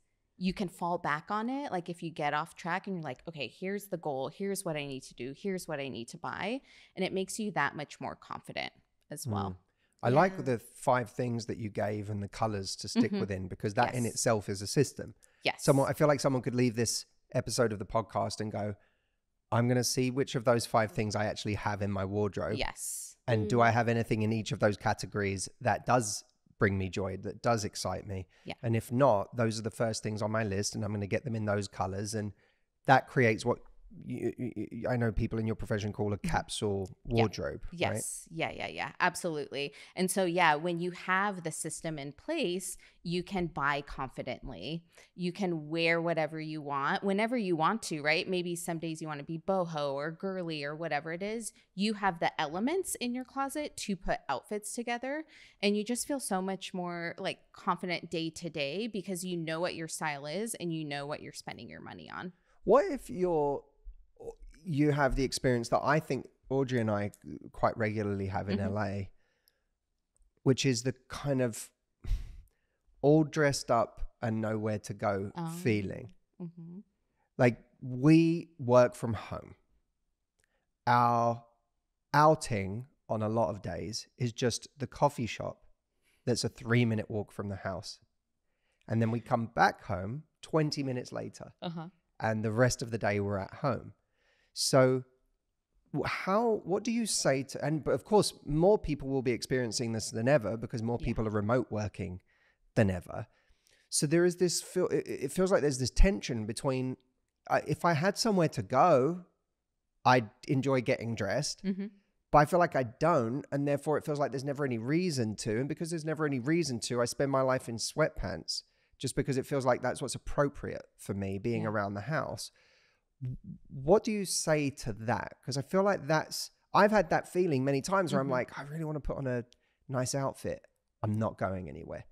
you can fall back on it like if you get off track and you're like okay here's the goal here's what i need to do here's what i need to buy and it makes you that much more confident as well Mm. I like the five things that you gave and the colors to stick Mhm. within because that in itself is a system. yes Someone, I feel like someone could leave this episode of the podcast and go, I'm going to see which of those five things I actually have in my wardrobe. yes And do I have anything in each of those categories that does bring me joy, that does excite me? Yeah. And if not, those are the first things on my list, and I'm going to get them in those colors. And that creates what you, you- I know people in your profession call a mm-hmm. capsule wardrobe. Right? Yes. Yeah, yeah, yeah. Absolutely. And so, yeah, when you have the system in place, you can buy confidently. You can wear whatever you want whenever you want to, right? Maybe some days you want to be boho or girly or whatever it is. You have the elements in your closet to put outfits together. And you just feel so much more like confident day to day because you know what your style is and you know what you're spending your money on. What if you're you have the experience that I think Audrey and I quite regularly have in Mhm. LA, which is the kind of all dressed up and nowhere to go Oh. feeling. Mm-hmm. Like we work from home. Our outing on a lot of days is just the coffee shop that's a three minute walk from the house. And then we come back home 20 minutes later Uh huh. and the rest of the day we're at home. So how what do you say to and but of course more people will be experiencing this than ever because more Yeah. people are remote working than ever. So there is this feel it, it feels like there's this tension between uh, if I had somewhere to go I'd enjoy getting dressed Mm-hmm. but I feel like I don't, and therefore it feels like there's never any reason to. And because there's never any reason to, I spend my life in sweatpants just because it feels like that's what's appropriate for me being Yeah. around the house. What do you say to that? Because I feel like that's, I've had that feeling many times where Mhm. I'm like, I really want to put on a nice outfit. I'm not going anywhere.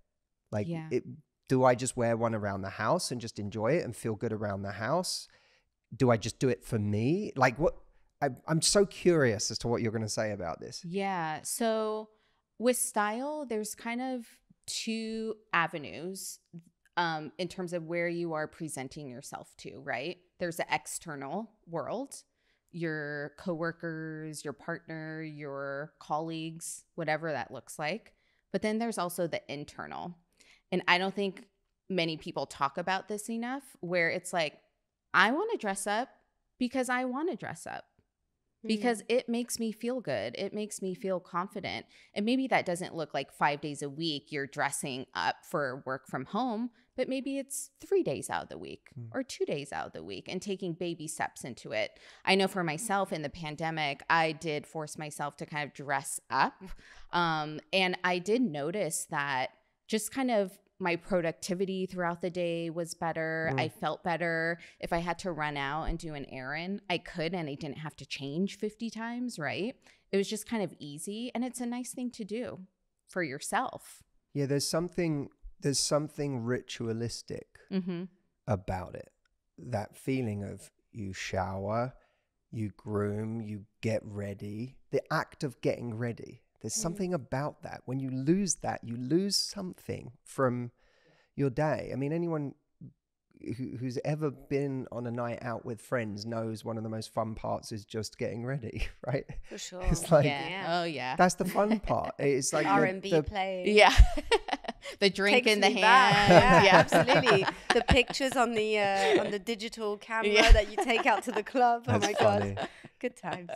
Like, Yeah. it, do I just wear one around the house and just enjoy it and feel good around the house? Do I just do it for me? Like, what? I, I'm so curious as to what you're going to say about this. Yeah. So with style, there's kind of two avenues um, in terms of where you are presenting yourself to, right? There's the external world, your coworkers, your partner, your colleagues, whatever that looks like. But then there's also the internal. And I don't think many people talk about this enough, where it's like, I want to dress up because I want to dress up because it makes me feel good. It makes me feel confident. And maybe that doesn't look like five days a week you're dressing up for work from home, but maybe it's three days out of the week Mm. or two days out of the week and taking baby steps into it. I know for myself in the pandemic, I did force myself to kind of dress up. Um, and I did notice that just kind of my productivity throughout the day was better. Mm. I felt better. If I had to run out and do an errand, I could and I didn't have to change 50 times, right? It was just kind of easy and it's a nice thing to do for yourself. Yeah, there's something there's something ritualistic Mm-hmm. about it. That feeling of you shower, you groom, you get ready. The act of getting ready. There's something about that. When you lose that, you lose something from your day. I mean, anyone who, who's ever been on a night out with friends knows one of the most fun parts is just getting ready, right? For sure. It's like yeah. Oh, yeah. that's the fun part. It's like R and B the- playing. yeah. The drink Takes in the hand. Yeah, Yeah. absolutely. the pictures on the uh, on the digital camera Yeah. that you take out to the club. That's oh my funny. god, good times.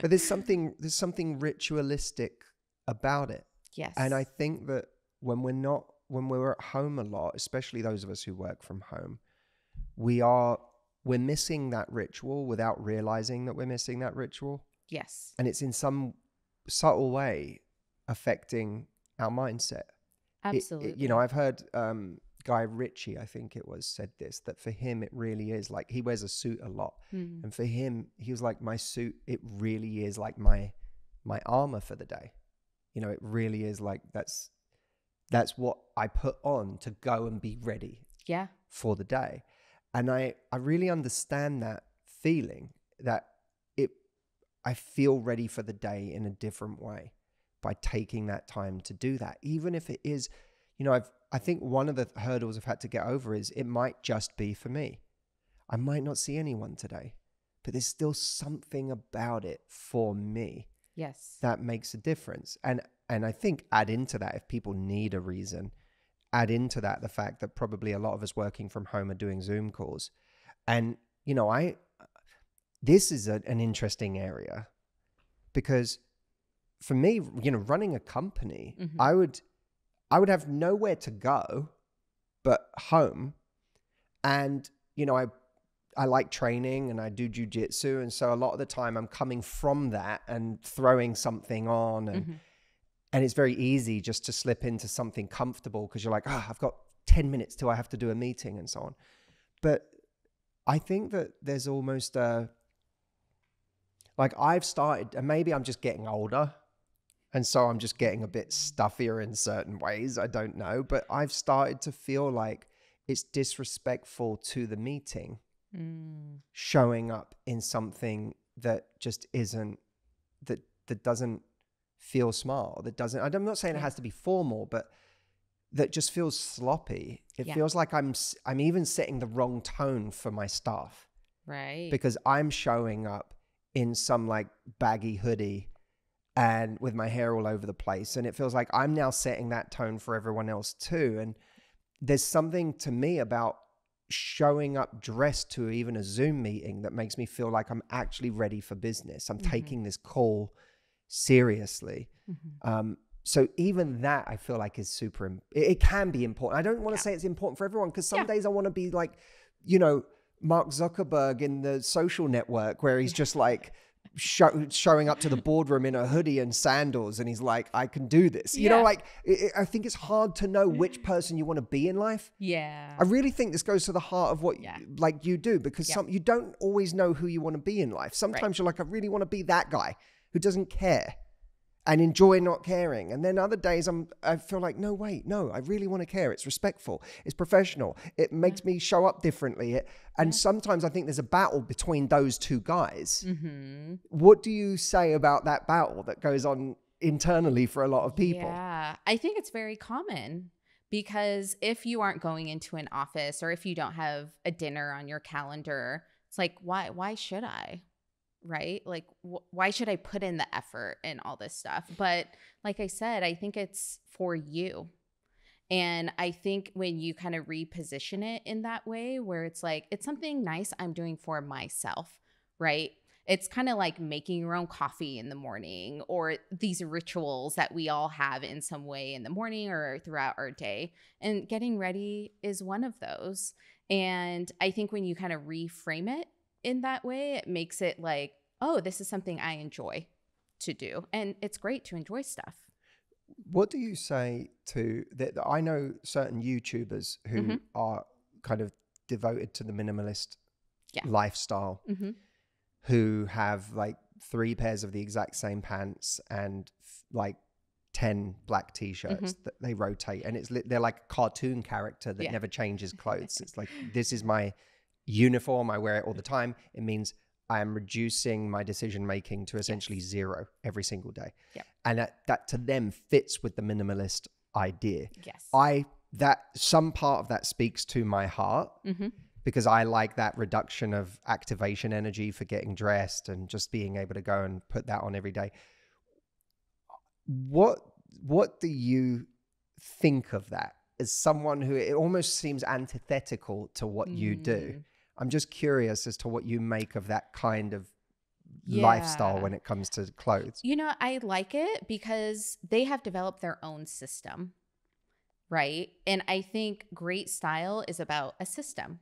But there's something there's something ritualistic about it. Yes. And I think that when we're not, when we're at home a lot, especially those of us who work from home, we are, we're missing that ritual without realizing that we're missing that ritual. yes. And it's in some subtle way affecting our mindset. It- it- Absolutely. you know, I've heard um, Guy Ritchie, I think it was, said this that for him, it really is like he wears a suit a lot. Mhm. And for him, he was like, my suit, it really is like my my armor for the day. You know, it really is like that's that's what I put on to go and be ready yeah. for the day. And I I really understand that feeling that it I feel ready for the day in a different way by taking that time to do that. Even if it is, you know, I've I think one of the hurdles I've had to get over is it might just be for me. I might not see anyone today, but there's still something about it for me Yes. that makes a difference. And and I think add into that if people need a reason, add into that the fact that probably a lot of us working from home are doing Zoom calls. And you know, I this is a, an interesting area because for me, you know, running a company, Mhm. I would I would have nowhere to go but home. And you know, I I like training and I do jujitsu, and so a lot of the time I'm coming from that and throwing something on, and Mhm. and it's very easy just to slip into something comfortable because you're like, ah, I've got ten minutes till I have to do a meeting and so on. But I think that there's almost a like I've started, and maybe I'm just getting older, and so I'm just getting a bit stuffier in certain ways. I don't know, but I've started to feel like it's disrespectful to the meeting Mm. showing up in something that just isn't that that doesn't feel smart that doesn't i'm not saying it has to be formal but that just feels sloppy it Yeah. feels like i'm i'm even setting the wrong tone for my staff Right. because i'm showing up in some like baggy hoodie and with my hair all over the place and it feels like i'm now setting that tone for everyone else too and there's something to me about showing up dressed to even a zoom meeting that makes me feel like i'm actually ready for business i'm Mhm. taking this call seriously Mhm. um, so even that I feel like is super. Im- It, it can be important. I don't want to Yeah. say it's important for everyone because some Yeah. days I want to be like, you know, Mark Zuckerberg in the social network where he's just like show, showing up to the boardroom in a hoodie and sandals and he's like, I can do this. You know, like it, I think it's hard to know which mm. person you want to be in life. Yeah. I really think this goes to the heart of what Yeah. like you do because Yeah. some you don't always know who you want to be in life. Sometimes you're like, I really want to be that guy. who doesn't care and enjoy not caring. And then other days I'm I feel like, no, wait, no, I really want to care. It's respectful, it's professional, it makes me show up differently. It, and sometimes I think there's a battle between those two guys. Mm-hmm. What do you say about that battle that goes on internally for a lot of people? Yeah, I think it's very common because if you aren't going into an office or if you don't have a dinner on your calendar, it's like why why should I? Right? Like wh- why should I put in the effort and all this stuff? But like I said, I think it's for you. And I think when you kind of reposition it in that way where it's like it's something nice I'm doing for myself, right? It's kind of like making your own coffee in the morning or these rituals that we all have in some way in the morning or throughout our day. And getting ready is one of those. And I think when you kind of reframe it in that way, it makes it like, oh, this is something I enjoy to do. And it's great to enjoy stuff. What do you say to that? I know certain YouTubers who Mhm. are kind of devoted to the minimalist Yeah. lifestyle, Mm-hmm. who have like three pairs of the exact same pants and f- like 10 black t-shirts that they rotate and it's they're like a cartoon character that Mm-hmm. Yeah. never changes clothes it's like this is my uniform i wear it all the time it means i am reducing my decision making to essentially zero every single day Yep. and that, that to them fits with the minimalist idea Yes. i that some part of that speaks to my heart mm-hmm. because I like that reduction of activation energy for getting dressed and just being able to go and put that on every day. What what do you think of that as someone who it almost seems antithetical to what you do? I'm just curious as to what you make of that kind of lifestyle when it comes to clothes. You know, I like it because they have developed their own system, right? And I think great style is about a system.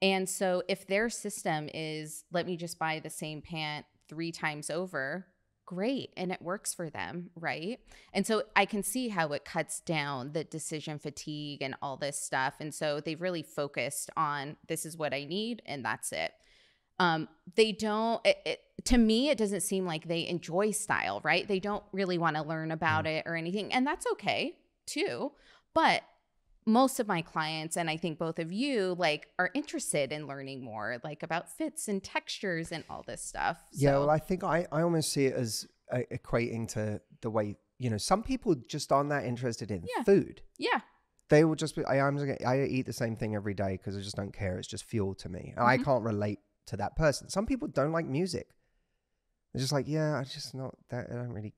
And so if their system is, let me just buy the same pant three times over, great. And it works for them, right? And so I can see how it cuts down the decision fatigue and all this stuff. And so they've really focused on this is what I need and that's it um they don't it, it, to me it doesn't seem like they enjoy style right they don't really want to learn about it or anything and that's okay too but most of my clients and i think both of you like are interested in learning more like about fits and textures and all this stuff Yeah, well, I think I, I almost see it as uh, equating to the way, you know, some people just aren't that interested in Yeah. food. yeah they will just be I, I'm just I eat the same thing every day because I just don't care. It's just fuel to me. And I can't relate to that person. Some people don't like music. They're just like, yeah, I just not that. I don't really.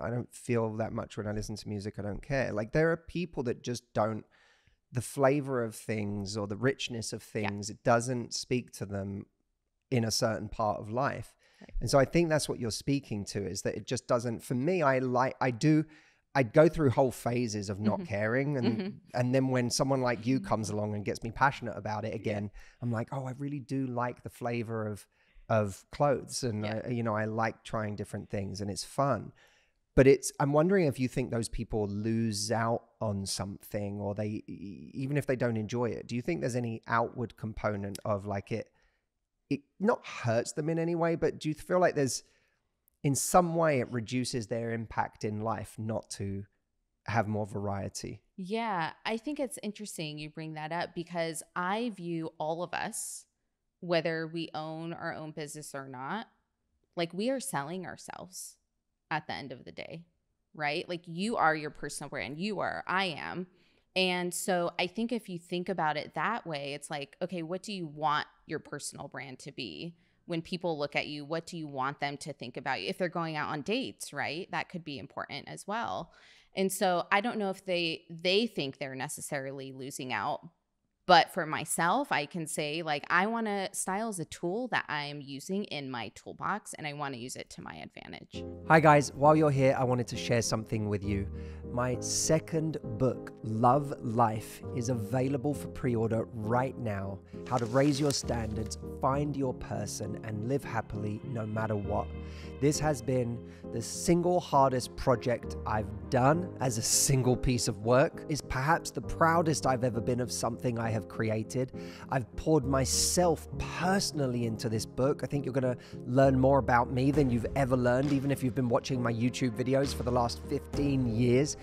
I don't feel that much when I listen to music. I don't care. Like there are people that just don't. The flavor of things or the richness of Yeah. things, it doesn't speak to them in a certain part of life. Right. And so I think that's what you're speaking to is that it just doesn't. For me, I like. I do. I'd go through whole phases of not Mhm. caring, and Mhm. and then when someone like you comes along and gets me passionate about it again, I'm like, oh, I really do like the flavor of of clothes, and Yeah. I, you know, I like trying different things, and it's fun. But it's I'm wondering if you think those people lose out on something, or they even if they don't enjoy it, do you think there's any outward component of like it? It not hurts them in any way, but do you feel like there's in some way it reduces their impact in life not to have more variety? Yeah, I think it's interesting you bring that up because I view all of us, whether we own our own business or not, like we are selling ourselves at the end of the day, right? Like you are your personal brand, you are, I am. And so I think if you think about it that way, it's like, okay, what do you want your personal brand to be? When people look at you, what do you want them to think about you? If they're going out on dates, right? That could be important as well. And so I don't know if they they think they're necessarily losing out. But for myself, I can say like I want to style is a tool that I am using in my toolbox and I want to use it to my advantage. Hi, guys. While you're here, I wanted to share something with you. My second book, Love Life, is available for pre order right now. How to raise your standards, find your person, and live happily no matter what. This has been the single hardest project I've done as a single piece of work is perhaps the proudest I've ever been of something I have created. I've poured myself personally into this book. I think you're going to learn more about me than you've ever learned, even if you've been watching my YouTube videos for the last 15 years.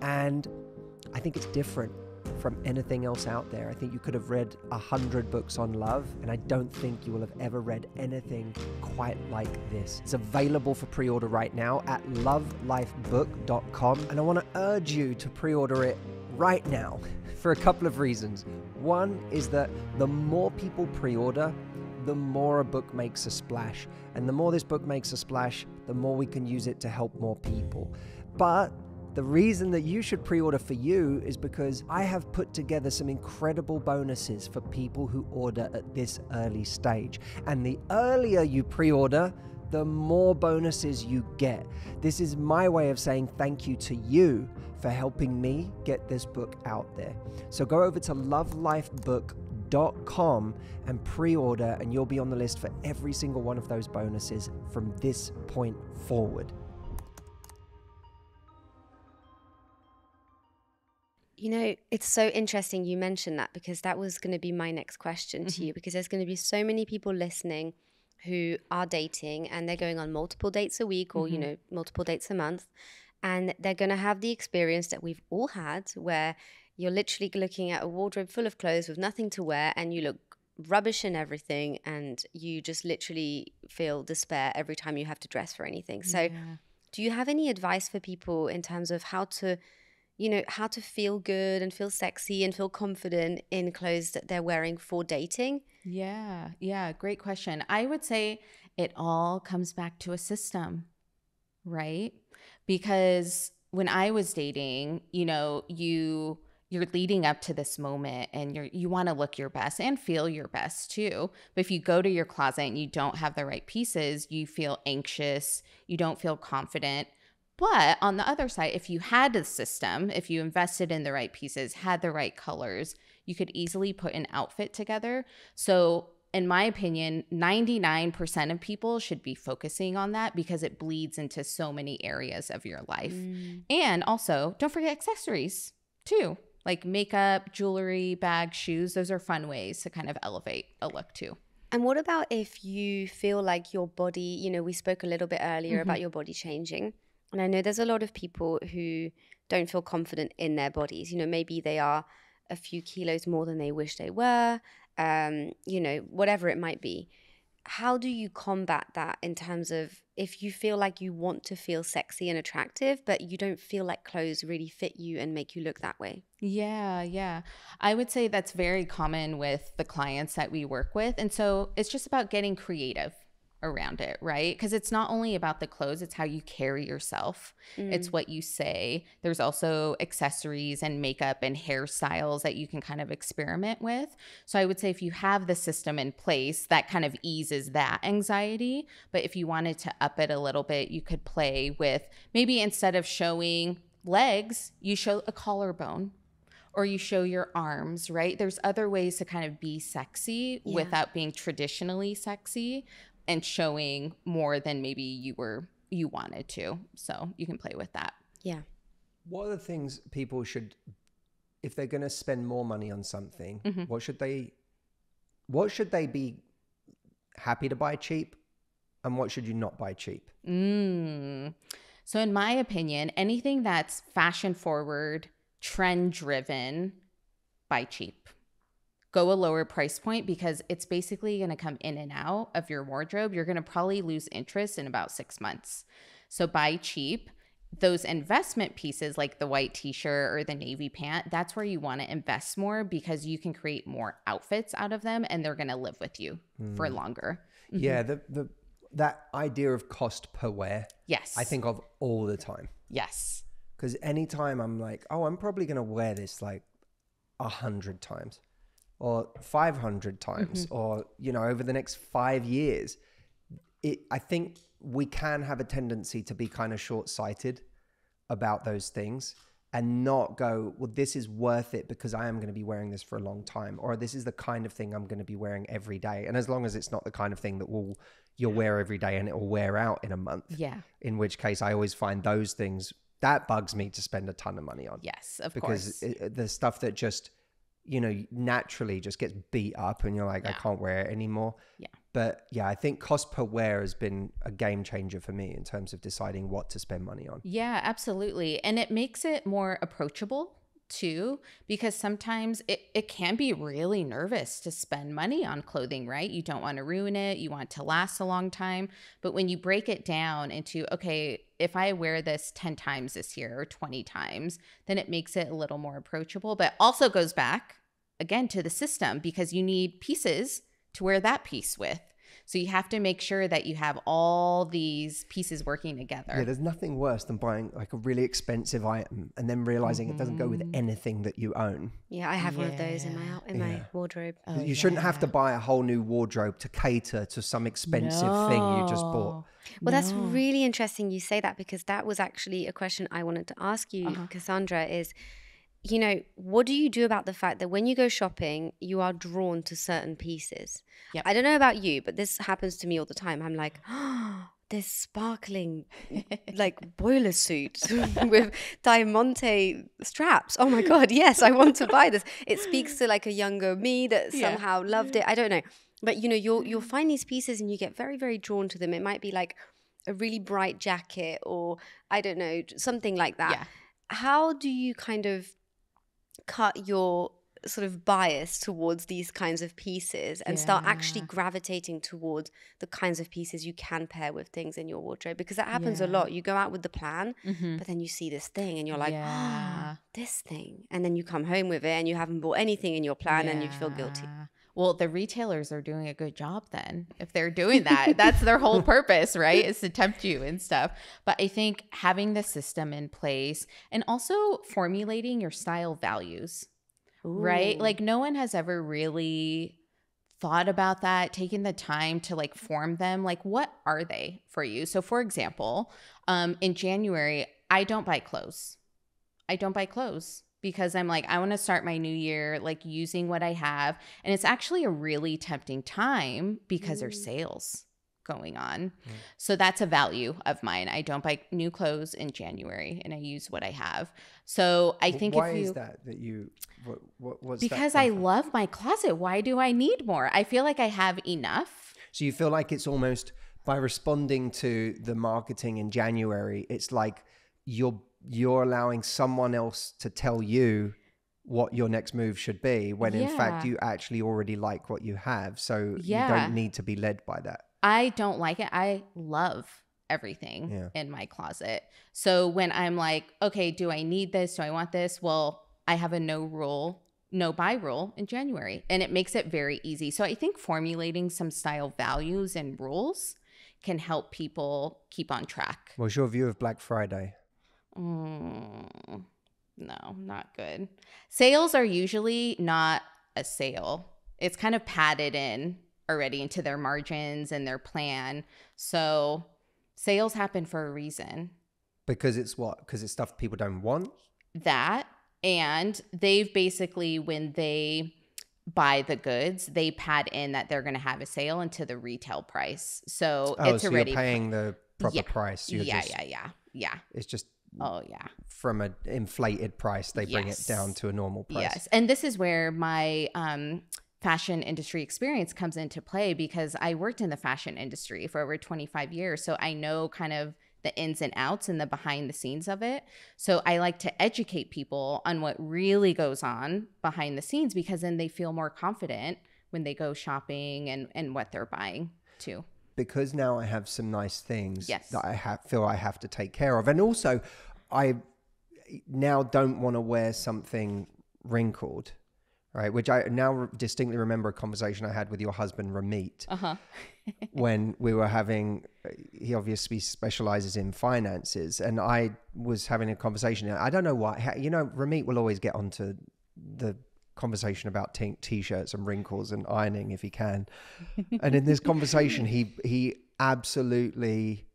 And I think it's different from anything else out there. I think you could have read a hundred books on love, and I don't think you will have ever read anything quite like this. It's available for pre order right now at lovelifebook.com, and I want to urge you to pre order it right now for a couple of reasons. One is that the more people pre order, the more a book makes a splash. And the more this book makes a splash, the more we can use it to help more people. But the reason that you should pre order for you is because I have put together some incredible bonuses for people who order at this early stage. And the earlier you pre order, the more bonuses you get. This is my way of saying thank you to you for helping me get this book out there. So go over to lovelifebook.com and pre order, and you'll be on the list for every single one of those bonuses from this point forward. You know, it's so interesting you mentioned that because that was going to be my next question to Mm-hmm. you because there's going to be so many people listening who are dating and they're going on multiple dates a week or, you Mhm. know, multiple dates a month. And they're going to have the experience that we've all had where you're literally looking at a wardrobe full of clothes with nothing to wear and you look rubbish and everything and you just literally feel despair every time you have to dress for anything. So, Yeah. do you have any advice for people in terms of how to you know how to feel good and feel sexy and feel confident in clothes that they're wearing for dating Yeah, yeah, great question. I would say it all comes back to a system, right? Because when I was dating, you know, you you're leading up to this moment and you're you want to look your best and feel your best too. But if you go to your closet and you don't have the right pieces, you feel anxious, you don't feel confident. But on the other side, if you had a system, if you invested in the right pieces, had the right colors, you could easily put an outfit together. So, in my opinion, 99% of people should be focusing on that because it bleeds into so many areas of your life. Mm. And also, don't forget accessories too, like makeup, jewelry, bags, shoes. Those are fun ways to kind of elevate a look too. and what about if you feel like your body you know we spoke a little bit earlier about mm-hmm. your body changing and i know there's a lot of people who don't feel confident in their bodies you know maybe they are a few kilos more than they wish they were um you know whatever it might be how do you combat that in terms of if you feel like you want to feel sexy and attractive but you don't feel like clothes really fit you and make you look that way Yeah, yeah. I would say that's very common with the clients that we work with. And so it's just about getting creative around it, right? Because it's not only about the clothes, it's how you carry yourself, it's mm. what you say. There's also accessories and makeup and hairstyles that you can kind of experiment with. So I would say if you have the system in place, that kind of eases that anxiety. But if you wanted to up it a little bit, you could play with maybe instead of showing legs, you show a collarbone or you show your arms, right? There's other ways to kind of be sexy Yeah. without being traditionally sexy and showing more than maybe you were you wanted to. So you can play with that. yeah What are the things people should, if they're going to spend more money on something, Mhm. what should they, what should they be happy to buy cheap, and what should you not buy cheap? Mm. So, in my opinion, anything that's fashion forward, trend driven, buy cheap. Go a lower price point because it's basically going to come in and out of your wardrobe. You're going to probably lose interest in about six months. So, buy cheap. Those investment pieces, like the white t shirt or the navy pant, that's where you want to invest more because you can create more outfits out of them and they're going to live with you for hmm. longer. Yeah, mm-hmm. the the that idea of cost per wear, Yes. I think of all the time. Yes. Because anytime I'm like, oh, I'm probably going to wear this like a hundred times or 500 times mm-hmm. or, you know, over the next five years, it, I think we can have a tendency to be kind of short sighted about those things and not go, well, this is worth it because I am going to be wearing this for a long time, or this is the kind of thing I'm going to be wearing every day. And as long as it's not the kind of thing that will you'll wear every day and it will wear out in a month, Yeah. in which case I always find those things that bugs me to spend a ton of money on Yes, of because course. it- the stuff that just you know naturally just gets beat up and you're like I can't wear it anymore. Yeah. But yeah, I think cost per wear has been a game changer for me in terms of deciding what to spend money on. Yeah, absolutely. And it makes it more approachable too, because sometimes it, it can be really nervous to spend money on clothing, right? You don't want to ruin it, you want it to last a long time. But when you break it down into, okay, if I wear this 10 times this year or 20 times, then it makes it a little more approachable, but also goes back again to the system because you need pieces to wear that piece with. So you have to make sure that you have all these pieces working together. Yeah, there's nothing worse than buying like a really expensive item and then realizing it doesn't go with Mm-hmm. anything that you own. Yeah, I have one of those in my Yeah. out- in my wardrobe. Oh, you shouldn't have to buy a whole new wardrobe to cater to some expensive thing you just bought. No. Well, that's really interesting you say that because that was actually a question I wanted to ask you, Uh-huh. Cassandra. Is you know what do you do about the fact that when you go shopping, you are drawn to certain pieces? Yep. I don't know about you, but this happens to me all the time. I'm like, oh, this sparkling like boiler suit with diamante straps. Oh my god, yes, I want to buy this. It speaks to like a younger me that Yeah. somehow loved it. I don't know. But you know, you'll you'll find these pieces and you get very very drawn to them. It might be like a really bright jacket or I don't know, something like that. Yeah. How do you kind of cut your sort of bias towards these kinds of pieces and start actually gravitating towards the kinds of pieces you can pair with things in your wardrobe because that happens a lot. You go out with the plan, Mhm. but then you see this thing and you're like, Yeah. this thing. And then you come home with it and you haven't bought anything in your plan and you feel guilty. Well, the retailers are doing a good job then. If they're doing that, that's their whole purpose, right? Is to tempt you and stuff. But I think having the system in place and also formulating your style values, right? Like no one has ever really thought about that, taking the time to like form them. Like what are they for you? So for example, um in January, I don't buy clothes. I don't buy clothes because I'm like, I want to start my new year like using what I have. And it's actually a really tempting time because there's Mm. sales going on. Mm. So that's a value of mine. I don't buy new clothes in January and I use what I have. So I think why if you is that that you what, what that because I love my closet. Why do I need more? I feel like I have enough. So you feel like it's almost by responding to the marketing in January, it's like you're you're allowing someone else to tell you what your next move should be when in fact you actually already like what you have. So you don't need to be led by that. I don't like it. I love everything Yeah. in my closet. So when I'm like, okay, do I need this? Do I want this? Well, I have a no rule, no buy rule in January, and it makes it very easy. So I think formulating some style values and rules can help people keep on track. What's your view of Black Friday? Mm, no, not good. Sales are usually not a sale. It's kind of padded in already into their margins and their plan. So sales happen for a reason. Because it's what? Because it's stuff people don't want. That and they've basically when they buy the goods, they pad in that they're going to have a sale into the retail price. So Oh, it's so already paying the proper Yeah. price. You're yeah, just, yeah, yeah, yeah. It's just Oh yeah. from an inflated price, they bring it down to a normal price. Yes. And this is where my um, fashion industry experience comes into play because I worked in the fashion industry for over 25 years. So I know kind of the ins and outs and the behind the scenes of it. So I like to educate people on what really goes on behind the scenes because then they feel more confident when they go shopping and, and what they're buying too. Because now I have some nice things Yes. that I have, feel I have to take care of. And also, I now don't want to wear something wrinkled, right? Which I now distinctly remember a conversation I had with your husband, Ramit, Uh huh. when we were having, he obviously specializes in finances. And I was having a conversation. I don't know why, you know, Ramit will always get onto the conversation about t- t-shirts and wrinkles and ironing if he can. and in this conversation, he he absolutely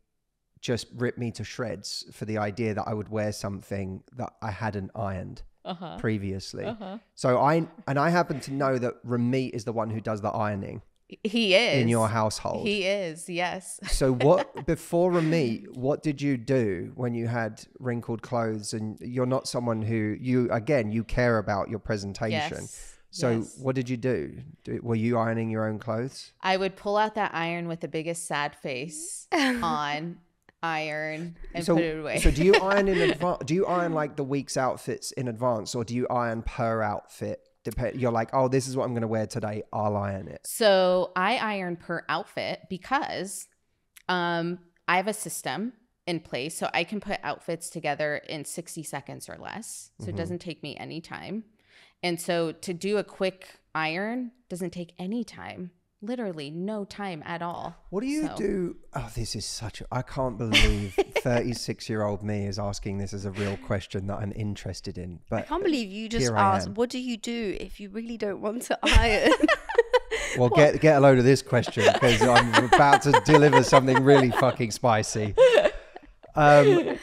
just ripped me to shreds for the idea that I would wear something that I hadn't ironed Uh huh. previously. Uh huh. So I and I happen to know that Ramit is the one who does the ironing. He is in your household. He is, yes. so what before Ramit, what did you do when you had wrinkled clothes and you're not someone who you again you care about your presentation. Yes. So yes. what did you do? do? Were you ironing your own clothes? I would pull out that iron with the biggest sad face on, iron, and so, put it away. so do you iron in advance? Do you iron like the week's outfits in advance, or do you iron per outfit? Dep- you're like, oh, this is what I'm going to wear today. I'll iron it. So I iron per outfit because um, I have a system in place. So I can put outfits together in 60 seconds or less. So Mhm. it doesn't take me any time. And so to do a quick iron doesn't take any time. Literally no time at all. What do you So- do? Oh, this is such a. I can't believe 36 year old me is asking this as a real question that I'm interested in. But I can't believe you just asked, what do you do if you really don't want to iron? Well, get get a load of this question because I'm about to deliver something really fucking spicy. Um,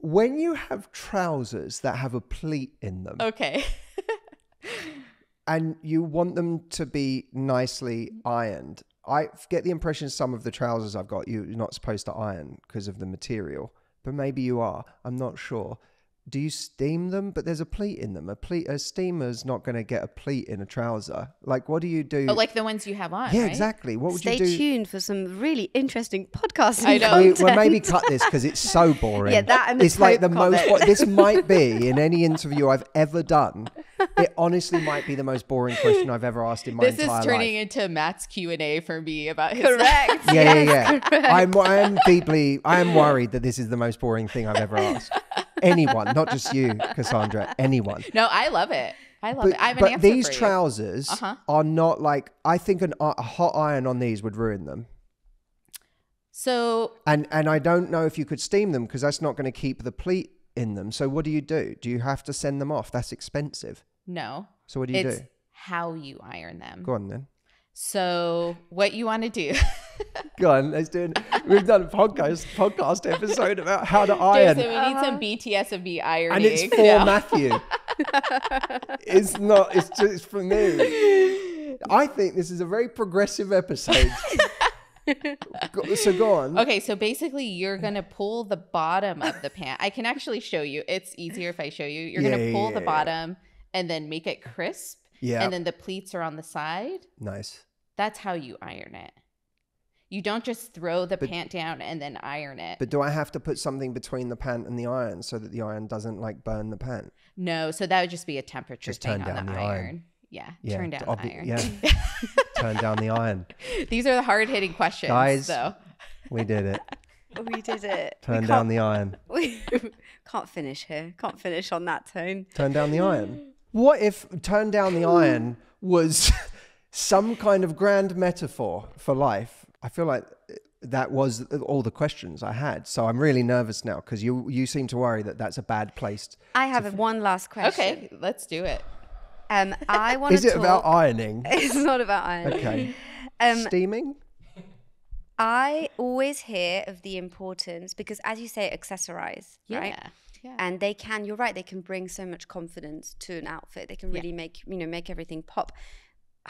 when you have trousers that have a pleat in them Okay. and you want them to be nicely ironed, I get the impression some of the trousers I've got you're not supposed to iron because of the material, but maybe you are. I'm not sure. Do you steam them? But there's a pleat in them. A pleat, a steamer's not going to get a pleat in a trouser. Like, what do you do? oh, like the ones you have on. yeah, right? exactly. What would Stay you do? Stay tuned for some really interesting podcasting I know. We, content. well, maybe cut this because it's so boring. Yeah, that and the it's like the Pope most. comment. What, this might be in any interview I've ever done. It honestly might be the most boring question I've ever asked in my life. This is turning life. into Matt's Q and A for me about his Correct. Yeah, yeah, yeah. correct. I'm, I am deeply, I am worried that this is the most boring thing I've ever asked. Anyone, not just you, Cassandra. Anyone. No, I love it. I love But, it. I have an but these trousers Uh-huh. are not like. I think an, a hot iron on these would ruin them. So And and I don't know if you could steam them because that's not going to keep the pleat in them. So what do you do? Do you have to send them off? That's expensive. no, So what do you it's do? how you iron them. Go on then. So what you want to do? Go on. Let's do it. We've done a podcast podcast episode about how to iron. Jason, iron, we need some uh-huh. BTS of me ironing. and it's for Yeah. Matthew. it's not. It's just for me. I think this is a very progressive episode. Go- so go on. Okay, so basically you're gonna pull the bottom of the pant. I can actually show you. It's easier if I show you. You're Yeah, gonna pull yeah, the yeah. bottom and then make it crisp. Yeah. And then the pleats are on the side. nice. That's how you iron it. You don't just throw the But- pant down and then iron it. But do I have to put something between the pant and the iron so that the iron doesn't like burn the pant? no, so that would just be a temperature Just thing turn on down the, the iron. iron. Yeah, Yeah, turn down to the iron. yeah. Turn down the iron. These are the hard hitting questions. Guys, so We did it. we did it. Turn we down the iron. we can't finish here. Can't finish on that tone. Turn down the iron. What if turn down the iron was some kind of grand metaphor for life? I feel like that was all the questions I had. So I'm really nervous now because you you seem to worry that that's a bad place. I have one last question. okay, let's do it. Um, I want to Is it talk. about ironing? it's not about ironing. Okay. Um, Steaming? I always hear of the importance because, as you say, accessorize, Yeah. right? Yeah. And they can. You're right. They can bring so much confidence to an outfit. They can Yeah. really make you know make everything pop.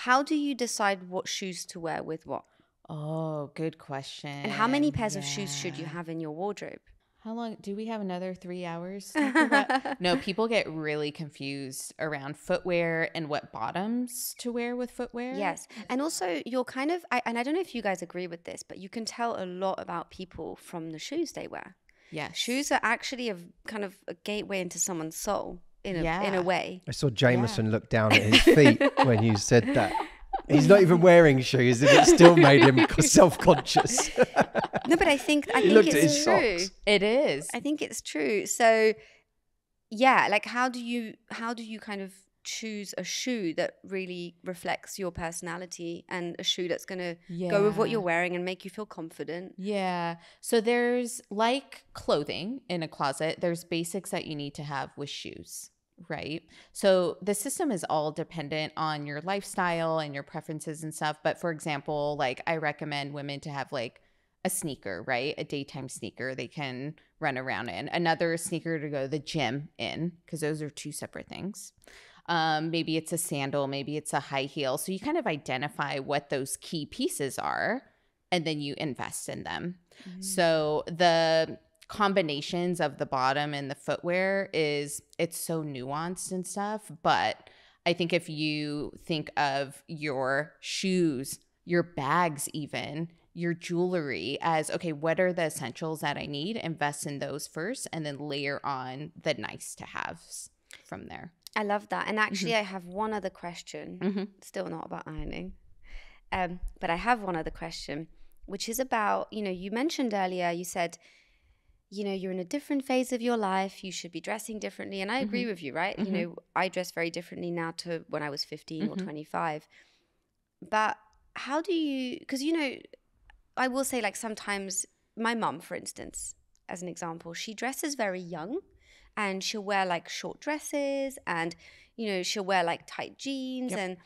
How do you decide what shoes to wear with what? Oh, good question. And how many pairs of shoes should you have in your wardrobe? How long do we have another three hours? to talk about? no, people get really confused around footwear and what bottoms to wear with footwear. Yes. And also, you're kind of, I, and I don't know if you guys agree with this, but you can tell a lot about people from the shoes they wear. Yes. Shoes are actually a kind of a gateway into someone's soul in a, in a way. I saw Jameson look down at his feet when you said that. He's not even wearing shoes, and it still made him self conscious. No, but I think, I He think it's true. socks. It is. I think it's true. So, yeah, like how do you, how do you kind of choose a shoe that really reflects your personality and a shoe that's going to go with what you're wearing and make you feel confident? Yeah. So there's like clothing in a closet, there's basics that you need to have with shoes, right? So the system is all dependent on your lifestyle and your preferences and stuff. But for example, like I recommend women to have like a sneaker, right? A daytime sneaker they can run around in, another sneaker to go to the gym in, because those are two separate things. Um, maybe it's a sandal, maybe it's a high heel. So you kind of identify what those key pieces are and then you invest in them. Mm-hmm. So the combinations of the bottom and the footwear is it's so nuanced and stuff, but I think if you think of your shoes, your bags even, your jewelry as okay, what are the essentials that I need? Invest in those first and then layer on the nice to haves from there. I love that. And actually, I have one other question. Mhm. Still not about ironing. Um, but I have one other question, which is about, you know, you mentioned earlier, you said, you know, you're in a different phase of your life. You should be dressing differently. And I agree mm-hmm. with you, right? You mm-hmm. know, I dress very differently now to when I was 15 or mm-hmm. 25. But how do you, because, you know, I will say, like, sometimes my mum, for instance, as an example, she dresses very young and she'll wear like short dresses and, you know, she'll wear like tight jeans Yep. and,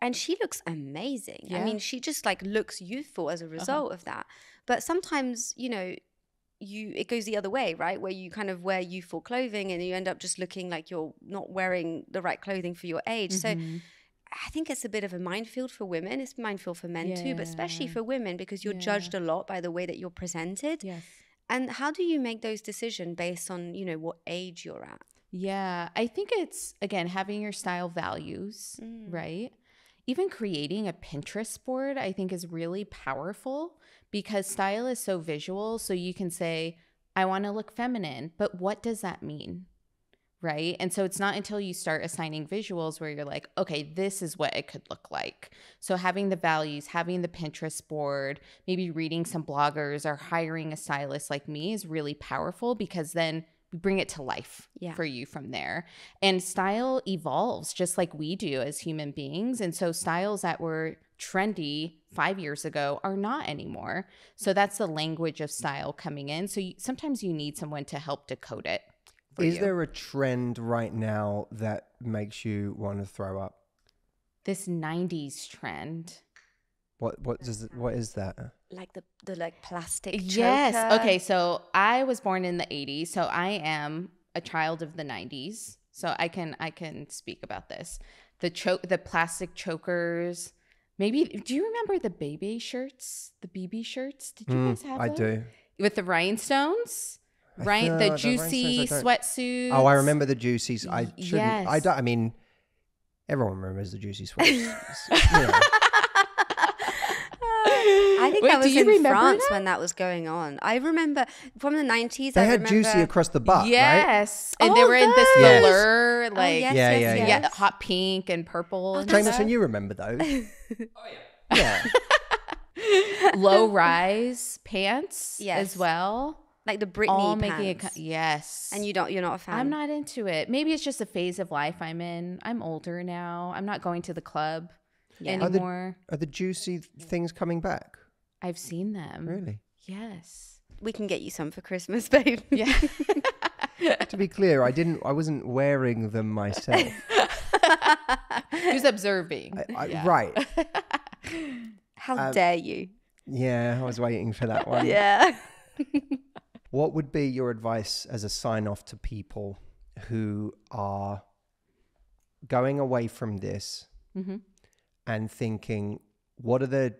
and she looks amazing. I Yeah. Uh-huh. mean, she just like looks youthful as a uh-huh. result of that. But sometimes, you know, you it goes the other way, right? Where you kind of wear youthful clothing and you end up just looking like you're not wearing the right clothing for your age. So Mhm. I think it's a bit of a minefield for women. It's minefield for men too, but especially for women because you're Yeah. judged a lot by the way that you're presented. yes. And how do you make those decisions based on, you know, what age you're at? Yeah, I think it's again having your style values, Mm. right? Even creating a Pinterest board, I think, is really powerful because style is so visual. So you can say, I want to look feminine, but what does that mean? Right. And so it's not until you start assigning visuals where you're like, okay, this is what it could look like. So having the values, having the Pinterest board, maybe reading some bloggers or hiring a stylist like me is really powerful because then we bring it to life Yeah. for you from there. And style evolves just like we do as human beings. And so styles that were trendy five years ago are not anymore. So that's the language of style coming in. So you, sometimes you need someone to help decode it. Is you. there a trend right now that makes you want to throw up? this 90s trend? What what does it- what is that? Like the the like plastic Yes. choker. Okay. So I was born in the 80s. So I am a child of the 90s. So I can I can speak about this. The choke the plastic chokers. Maybe do you remember the baby shirts? The BB shirts? Did you Mm, guys have I them? do. With the rhinestones? I Right, the juicy sweatsuits. Oh, I remember the juicies. I shouldn't. I yes. don't. I mean, everyone remembers the juicy sweatsuits. you know. I think Wait, that was in France that? when that was going on. I remember from the 90s. They I had remember, juicy across the butt, right? yes. And they Oh, were in this those! Yes. velour, oh, like oh, yes, Yeah, yes, yeah, yes. yeah, hot pink and purple. Oh, and Jameson, you remember those? Oh yeah. Yeah. low rise pants Yes. as well. like the Britney All pants. making it yes. and you don't. You're not a fan. I'm not into it. Maybe it's just a phase of life I'm in. I'm older now. I'm not going to the club Yeah. Are the- Are the juicy things coming back? I've seen them. Really? Yes. We can get you some for Christmas, babe. Yeah. To be clear, I didn't. I wasn't wearing them myself. Who's observing? I, I, Yeah. Right. How Um, dare you? Yeah, I was waiting for that one. Yeah. What would be your advice as a sign off to people who are going away from this Mhm. And thinking, what are the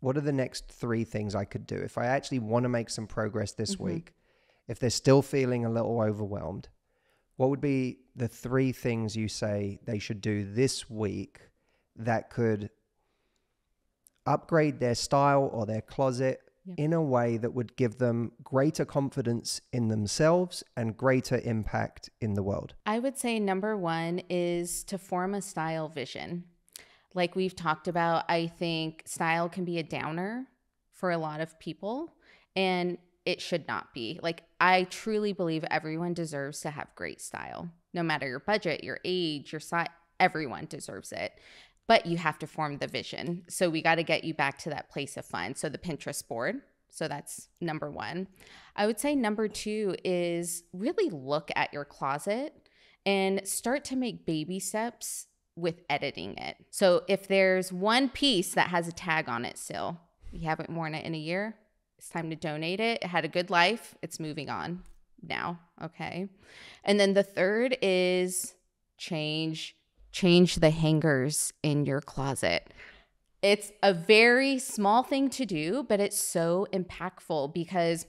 what are the next three things I could do if I actually want to make some progress this Mhm. week? If they're still feeling a little overwhelmed, what would be the three things you say they should do this week that could upgrade their style or their closet Yep. in a way that would give them greater confidence in themselves and greater impact in the world? I would say number one is to form a style vision. Like we've talked about, I think style can be a downer for a lot of people, and it should not be. Like, I truly believe everyone deserves to have great style, no matter your budget, your age, your size, everyone deserves it. But you have to form the vision. So, we got to get you back to that place of fun. So, the Pinterest board. So, that's number one. I would say number two is really look at your closet and start to make baby steps with editing it. So if there's one piece that has a tag on it still, you haven't worn it in a year, it's time to donate it. It had a good life, it's moving on now. Okay. And then the third is change change the hangers in your closet. It's a very small thing to do, but it's so impactful because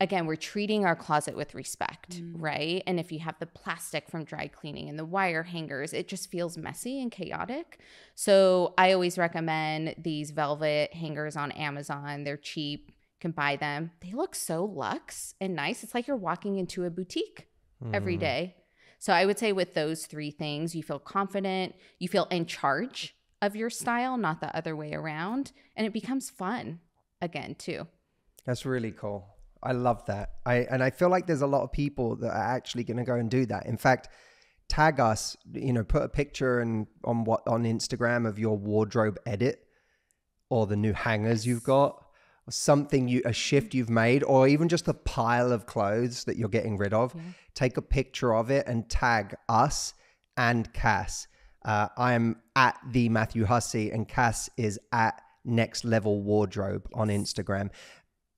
again, we're treating our closet with respect, Mm. right? And if you have the plastic from dry cleaning and the wire hangers, it just feels messy and chaotic. So I always recommend these velvet hangers on Amazon. They're cheap, you can buy them. They look so luxe and nice. It's like you're walking into a boutique every Mm. day. So I would say with those three things, you feel confident, you feel in charge of your style, not the other way around, and it becomes fun again too. That's really cool. I love that. I and I feel like there's a lot of people that are actually going to go and do that. In fact, tag us, you know, put a picture and on what on Instagram of your wardrobe edit or the new hangers you've got or something you a shift you've made or even just a pile of clothes that you're getting rid of. Take a picture of it and tag us and Cass. Uh, I am at the Matthew Hussey and Cass is at Next Level Wardrobe on Instagram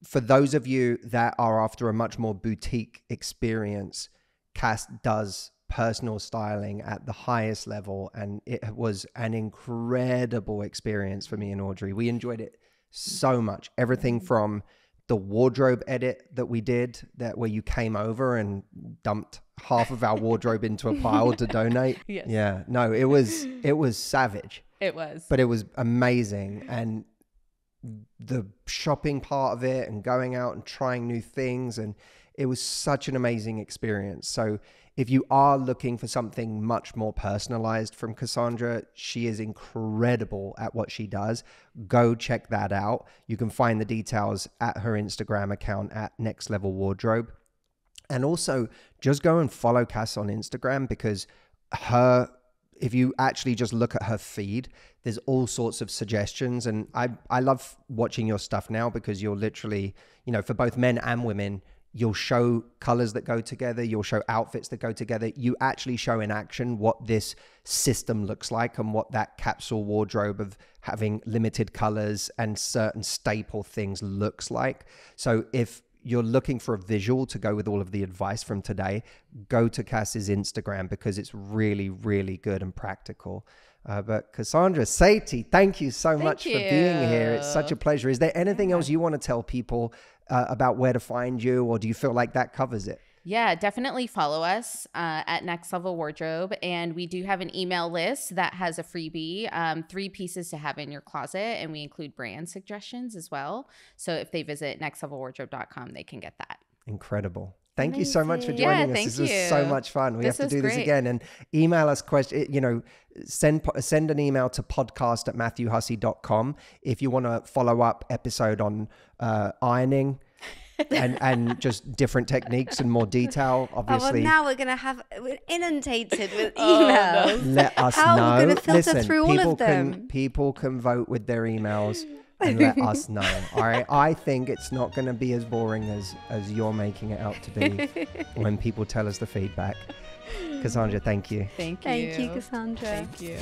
for those of you that are after a much more boutique experience, Cass does personal styling at the highest level, and it was an incredible experience for me and Audrey. We enjoyed it so much. Everything from the wardrobe edit that we did, that where you came over and dumped half of our wardrobe into a pile to donate. Yes. Yeah, no, it was it was savage It was. but it was amazing and the shopping part of it and going out and trying new things and it was such an amazing experience. So if you are looking for something much more personalized from cassandra she is incredible at what she does. Go check that out. You can find the details at her instagram account at next level wardrobe. And also just go and follow Cass on Instagram because her if you actually just look at her feed, there's all sorts of suggestions. And I, I love watching your stuff now because you're literally, you know, for both men and women, you'll show colors that go together, you'll show outfits that go together. You actually show in action what this system looks like and what that capsule wardrobe of having limited colors and certain staple things looks like. So if you're looking for a visual to go with all of the advice from today, go to Cass's Instagram because it's really, really good and practical. Uh, but Cassandra Sethi, thank you so much for being here. It's such a pleasure. Is there anything else you want to tell people uh, about where to find you, or do you feel like that covers it? Yeah, definitely follow us uh, at Next Level Wardrobe. And we do have an email list that has a freebie, um, three pieces to have in your closet. And we include brand suggestions as well. So if they visit nextlevelwardrobe.com, they can get that. Incredible. Thank you so much for Amazing. Yeah, joining us. thank this was so much fun. We This have to do this again and email us question. You know, send send an email to podcast at matthewhussey.com if you want to follow up episode on uh, ironing and and just different techniques and more detail. Oh, well, Obviously, now we're gonna have we're inundated with Oh, no. emails. let us How know. are we gonna filter Listen, through all people of can them? people can vote with their emails and let us know. All right, I think it's not going to be as boring as as you're making it out to be when people tell us the feedback. Cassandra, thank you. Thank you. Thank you, Cassandra. Thank you.